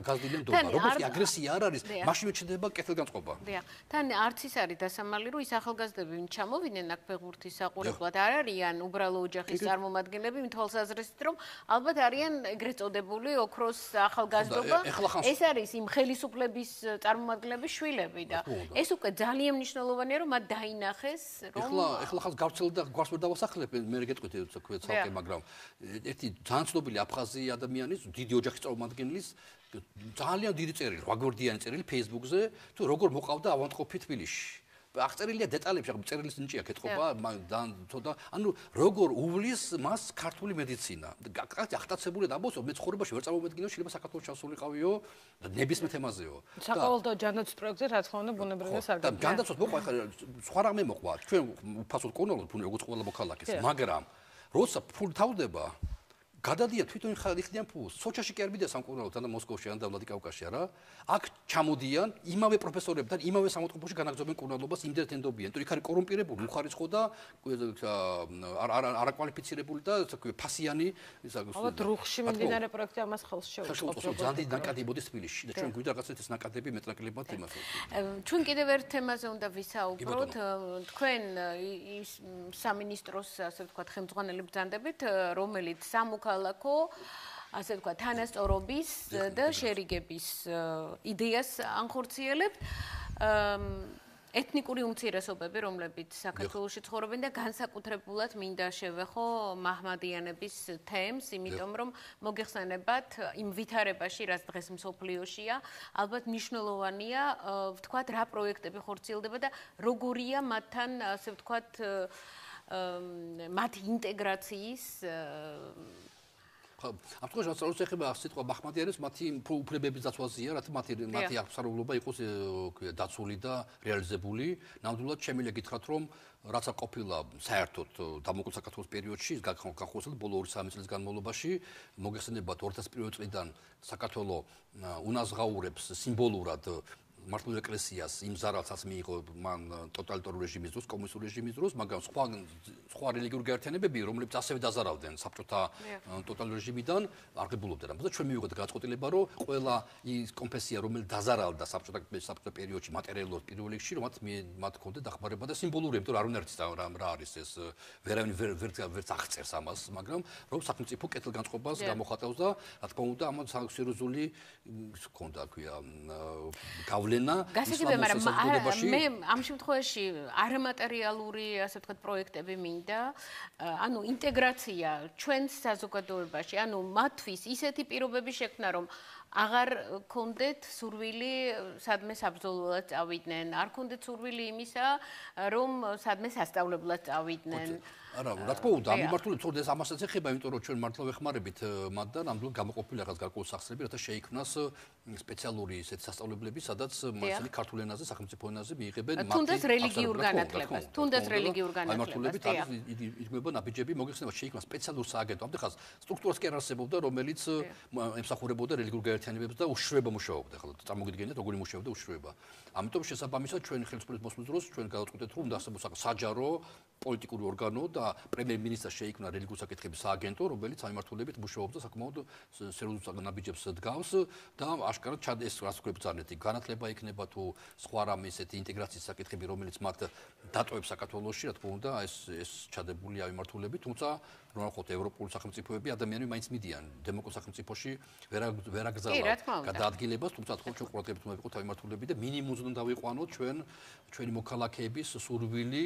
გაზრდილი ნდობა. როგორც კი აგრესია არ არის, მაშინ მეჩნდება კეთილგანწყობა. დიახ. თან არც ის არის დასამალი, რომ ის ახალგაზრდები ჩამოვიდნენ აქ ფეხბურთის საყურებლად, არ არიან უბრალო ოჯახის წარმომადგენლები, თვალსაზრისით, რომ ალბათ არიან ეგრეთ წოდებული ოქროს ახალგაზრდობა ეს არის იმ ხელისუფლების წარმომადგენლების შვილები და ეს უკვე ძალიან მნიშვნელოვანია რომ მათ დაინახეს რომ ეხლა ეხლა ხალხს გავცელ და გვარს ვერ დავასახლებ მე გეტყვით თქვენ ცალკე მაგრამ ერთი ძალიან ცნობილი აფხაზი ადამიანის დიდი ოჯახის წარმომადგენლის ძალიან დიდი წერილი, ვაგორდიანი წერილი Facebook-ზე, თუ როგორ მოყავდა ავანტყოფი თბილისში. აღწერილია დეტალებში, ახლა წერილის ნიჭია კეთობა, ძალიან თოდა, ანუ როგორ უვლის მას ქართული მედიცინა. ახტაცებული დაბოსო, მე ცხოვრებაში ვერ წამოვედგინო, შეიძლება საქართველოს ჩასულიყავიო და ნებისმიერ თემაზეო. საყოველთაო ჯანდაცვის პროექტზე რა თქმა უნდა ბუნებრივია სარგებლობა. და ჯანდაცვას მოყვა ახლა სხვა რამე მოყვა. ჩვენ ფასოდ კონოლოდ ფუნე როგორც ყველა მოქალაქეს, მაგრამ როცა ფული თავდება გადადია თვითონ ხალხიდან ფულს. სოჩაში კი არ მიდია სამკურნალოდ და მოსკოვში ან და ვლადიკავკაზში არა. აქ ჩამოდიან იმავე პროფესორებთან, იმავე სამოწყობოში განაგზობენ კურნალობას, იმდენად ენდობიან. თუ იქ არის კორუმპირებული, უხარისხო და არ არ არაკვალიფიცირებული და თქვი ფასიანი, ისა ალბათ რუხში მიმდინარე პროექტი ამას ხელს შეუწყობს. ძალიან დიდი ნაკადი მოდის თბილისში და ჩვენ გვიდა რაღაცა ეს ნაკადები მეტნაკლებად იმას. ჩვენ კიდევ ერთ თემაზე უნდა ვისაუბროთ. თქვენ ის სამინისტროს ასე ვთქვათ ხელმძღვანელი ბრძანდებით, რომელიც სამუქ სამოქალაქო ასე ვთქვა თანასწორობის და შერიგების იდეას ანხორციელებთ ეთნიკური უმცირესობები, რომლებიც საქართველოში ცხოვრობენ და განსაკუთრებულად მინდა შევეხო მაჰმადიანების თემს, იმიტომ რომ მოგეხსენებათ იმ ვითარებაში, რაც დღეს მსოფლიოშია, ალბათ მნიშვნელოვანია ვთქვათ რა პროექტები ხორციელდება და როგორია მათთან ასე ვთქვათ მათ ინტეგრაციის ხო, ამ თქოს როცა ეხება სიტყვა ბახმადიანებს, მათი უფლებების დაცვაზია, რათა მათი მათი აღსარულობა იყოს ქვია დაცული და რეალიზებული. ნამდვილად შემიძლია გითხრათ, რომ რაცა ყოფილა საერთოდ დამოუკიდებლობის საქართველოს პერიოდში, გახსოვთ ბოლო 2-3 წლის განმავლობაში, მოგეხსენებათ 2001 წლიდან საქართველოს უნაზღაურებს სიმბოლურად მართლმადიდებლურ ეკლესიას იმ ზარალსაც მიიღო მან ტოტალიტარული რეჟიმის დროს, კომუნისტური რეჟიმის დროს, მაგრამ სხვა სხვა რელიგიური გაერთიანებები, რომლებიც ასევე დაზარავდნენ საბჭოთა ტოტალიტარული რეჟიმიდან, აღებულობდნენ. ამაზე ჩვენ მივიღეთ გაწყვეტილება, რომ ყველა ის კონფესია, რომელიც დაზარავდა საბჭოთა საბჭოთა პერიოდში მატერიალურად პირველ რიგში, რომ მათ მათ კონდე დახმარება და სიმბოლური, იმიტომ რომ არ უნდა ერთის რა რა არის ეს ვერავინ ვერ ვერ აღწერს ამას, მაგრამ რომ სახელმწიფო კეთილგანწყობას გამოხატავს და რა თქმა უნდა ამ სერიოზული ჰქონდა, ქვია, გავლენა მოვლენა გასაგებია მაგრამ მე ამ შემთხვევაში არამატერიალური ასე ვთქვათ პროექტები მინდა. ანუ ინტეგრაცია ჩვენს საზოგადოებაში ანუ მათთვის ისეთი პირობები შექმნა რომ აღარ კონდეთ სურვილი სადმე საბრძოლველად წავიდნენ. არ კონდეთ სურვილი იმისა რომ სადმე სასწავლებლად წავიდნენ არა, რა თქმა უნდა, ამ მიმართულებით თორე ეს ამასაც ეხება, იმიტომ რომ ჩვენ მართლა ვეხმარებით მათ და ნამდვილად გამოყოფილი რაღაც გარკვეულ სახსრები, რათა შეიქმნას სპეციალური ესეთ სასწავლებლები, სადაც მასალი ქართულ ენაზე, სახელმწიფო ენაზე მიიღებენ მათი თუნდაც რელიგიურ განათლებას, თუნდაც რელიგიურ განათლებას. მიმართულებით არის იგმება ნაბიჯები, მოგეხსენება შეიქმნა სპეციალური სააგენტო. ამდენ ხას სტრუქტურას კი არ არსებობდა, რომელიც ემსახურებოდა რელიგიურ გაერთიანებებს და უშრება მუშაობდა. ხო, წარმოგიდგენთ, როგორი მუშაობდა უშრება. ამიტომ შესაბამისად ჩვენ ხელისუფლების მოსვლის დროს ჩვენ გადავწყვეტეთ, რომ უნდა არსებობს საჯარო პოლიტიკური ორგანო და პრემიერ-მინისტრს შეიქმნა რელიგიურ საკითხების სააგენტო, რომელიც ამართულებით მუშაობს საკმაოდ სერიოზულ ნაბიჯებს დგავს და აშკარად ჩად ეს რას ვქრებ ძალიან განათლება იქნება თუ სხვა რამე ესეთი ინტეგრაციის საკითხები, რომელიც მათ დატოვებს საქართველოსში, რა თქმა უნდა, ეს ეს ჩადებული ამართულებით, თუმცა რომ ახოთ ევროპული სახელმწიფოები ადამიანები მაინც მიდიან დემოკრატიულ სახელმწიფოში ვერ ვერ აგზალა გადაადგილებას, თუმცა თქო ჩვენ ყურადღებით უნდა ვიყოთ ამართულები და მინიმუმს უნდა დავიყვანოთ ჩვენ ჩვენი მოქალაქეების სურვილი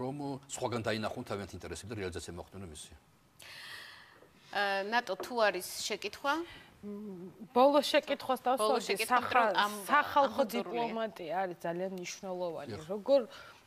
რომ სხვაგან დაინახონ თავიანთ ინტერესებს და რეალიზაცია მოხდონ მისი. ნატო თუ არის შეკითხვა? ბოლო შეკითხვას დავსვათ სახალხო დიპლომატია არის ძალიან მნიშვნელოვანი. როგორ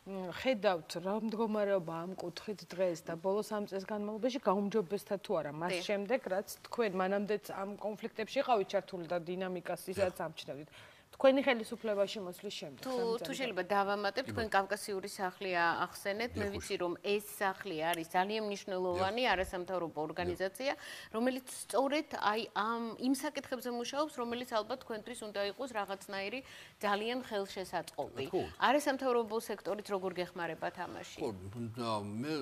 ხედავთ რა მდგომარეობა ამ კუთხით დღეს და ბოლო 3 წელს განმავლობაში გაუმჯობესდა თუ არა მას შემდეგ რაც თქვენ მანამდეც ამ კონფლიქტებში ყავით ჩართული და დინამიკას ისაც ამჩნევთ თქვენი ხელისუფლებაში მოსვლის შემდეგ. თუ თუ შეიძლება დავამატებ, თქვენ კავკასიური სახლი ახსენეთ, მე ვიცი რომ ეს სახლი არის ძალიან მნიშვნელოვანი არასამთავრობო ორგანიზაცია, რომელიც სწორედ აი ამ იმ საკითხებზე მუშაობს, რომელიც ალბათ თქვენთვის უნდა იყოს რაღაცნაირი ძალიან ხელშესაწყობი. არასამთავრობო სექტორით როგორ გეხმარებათ ამაში? ხო, მე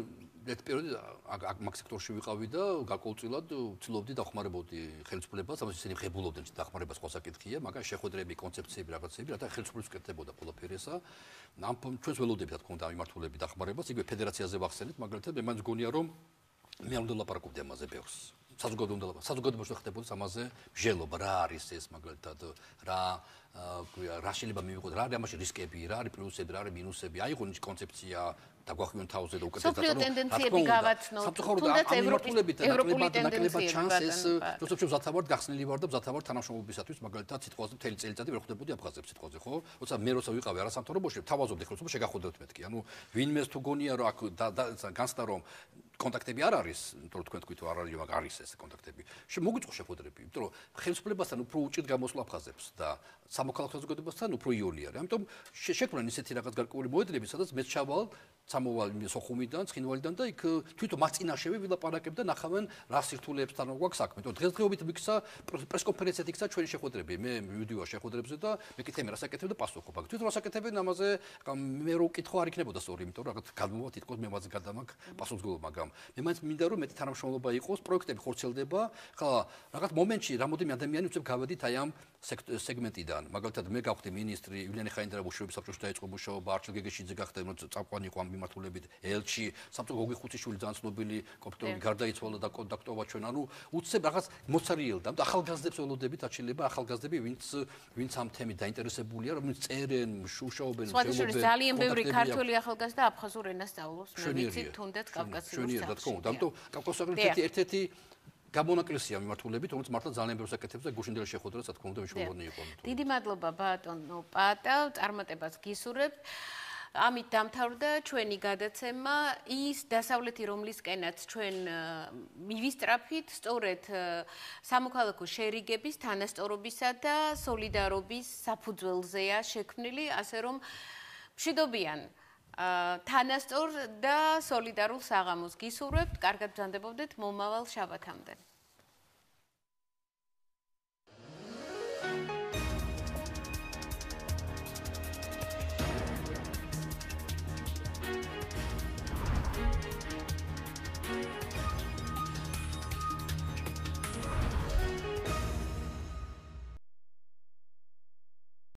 ერთ პერიოდი აქ სექტორში ვიყავი და გაკოლწილად ვცდილობდი დახმარებოდი ხელისუფლებას, ამას ისინი ხებულობდნენ დახმარებას ყო საკითხია, მაგრამ შეხვედრები, კონცეფციები, რაღაცები, რათა ხელისუფლებას კეთდებოდა ყველაფერი ესა. ამ ჩვენს ველოდები რა თქმა უნდა ამართულები დახმარებას, იგივე ფედერაციაზე ვახსენეთ, მაგალითად მე მაინც გონია რომ მე არ უნდა ლაპარაკობდი ამაზე ბევრს. საზოგადო უნდა ლაპარაკობ. საზოგადოებაში ხდებოდა ამაზე ჟელობა, რა არის ეს მაგალითად, რა ქვია რა შეიძლება მივიღოთ რა არის ამაში რისკები რა არის პლუსები რა არის მინუსები აიღო ის კონცეფცია დაგვახვიონ თავზე და უკეთეს დაწესებულ სოფლიო ტენდენციები გავაცნოთ თუნდაც ევროპული ევროპული ტენდენციები ჩანს ეს როცა ჩვენ ზათავართ გახსნილი ვარ და ზათავართ თანამშრომლობისათვის მაგალითად სიტყვაზე მთელი წელიწადი ვერ ხვდებოდი აფხაზებს სიტყვაზე ხო? როცა მე როცა ვიყავი არასამთავრობოში თავაზობდი ხოლმე შეგახოდოთ მეთქი. ანუ ვინმეს თუ გონია რომ აქ განცდა რომ კონტაქტები არ არის, რომ თქვენ თქვით რომ არ არის, მაგრამ არის ეს კონტაქტები. შემოგიწყვ შეხვედრები, იმიტომ რომ ხელისუფლებასთან უფრო უჭირ გამოსვლა აფხაზებს და სამოქალაქო საზოგადოებასთან უფრო იული არის. ამიტომ შექმნან ისეთი რაღაც გარკვეული მოედნები, სადაც მე ჩავალ წამოვალ სოხუმიდან, ცხინვალიდან და იქ თვითონ მასწინაშევე ვილაპარაკებ და ნახავენ რა სირთულეებს თან გვაქვს საქმე. თორე დღესდღეობით მიქცა პრესკონფერენციად იქცა ჩვენი შეხვედრები. მე მივიდივარ შეხვედრებზე და მეკითხე მე რა საკეთებ და პასუხობ. აქ თვითონ რა საკეთებ ამაზე მე რო კითხვა არ იქნებოდა სწორი, იმიტომ რომ რაღაც გადმოვა თითქოს მე მასზე გადამაკ პასუხისგებლობა, მაგრამ მე მაინც მინდა რომ მეტი თანამშრომლობა იყოს, პროექტები ხორცელდება. ხა რაღაც მომენტში რამოდენიმე ადამიანი უცებ გავედით აი ამ სეგმენტიდან. მაგალითად მე გავხდი ministri ივლიანი ხაინდრაბუშოების საბჭოში დაიწყო მუშაობა, არჩილ გეგეშიძე გახდა, რომ წამყვანი იყო ამ მიმართულებით ელჩი, სამწუხაროდ გოგი ხუთიშვილი ძალიან ცნობილი კომპიუტერული გარდაიცვალა და კონტაქტობა ჩვენ, ანუ უცებ რაღაც მოცარიელდა. და ახალგაზრდებს ველოდებით აჩილება ახალგაზრდები, ვინც ვინც ამ თემით დაინტერესებულია, რომლებიც წერენ, შუშაობენ, შემოგვიყვება. სხვა ძალიან ბევრი ქართველი ახალგაზრდა აფხაზურ ენას სწავლობს, მე ვიცი თუნდაც კავკასიურ შენიერ და თქო, ამიტომ კავკასიურ ერთ-ერთი გამონაკლისია მიმართულებით, რომელიც მართლა ძალიან ბევრს აკეთებს და გუშინდელი შეხვედრა, რა თქმა უნდა, მნიშვნელოვანი იყო. დიდი მადლობა ბატონო პატა, წარმატებას გისურვებთ. ამით დამთავრდა ჩვენი გადაცემა ის დასავლეთი რომლისკენაც ჩვენ მივისტრაფით სწორედ სამოქალაქო შერიგების თანასწორობისა და სოლიდარობის საფუძველზეა შექმნილი ასე რომ მშვიდობიან თანასწორ და სოლიდარულ საღამოს გისურვებთ კარგად ბრძანდებოდეთ მომავალ შაბათამდე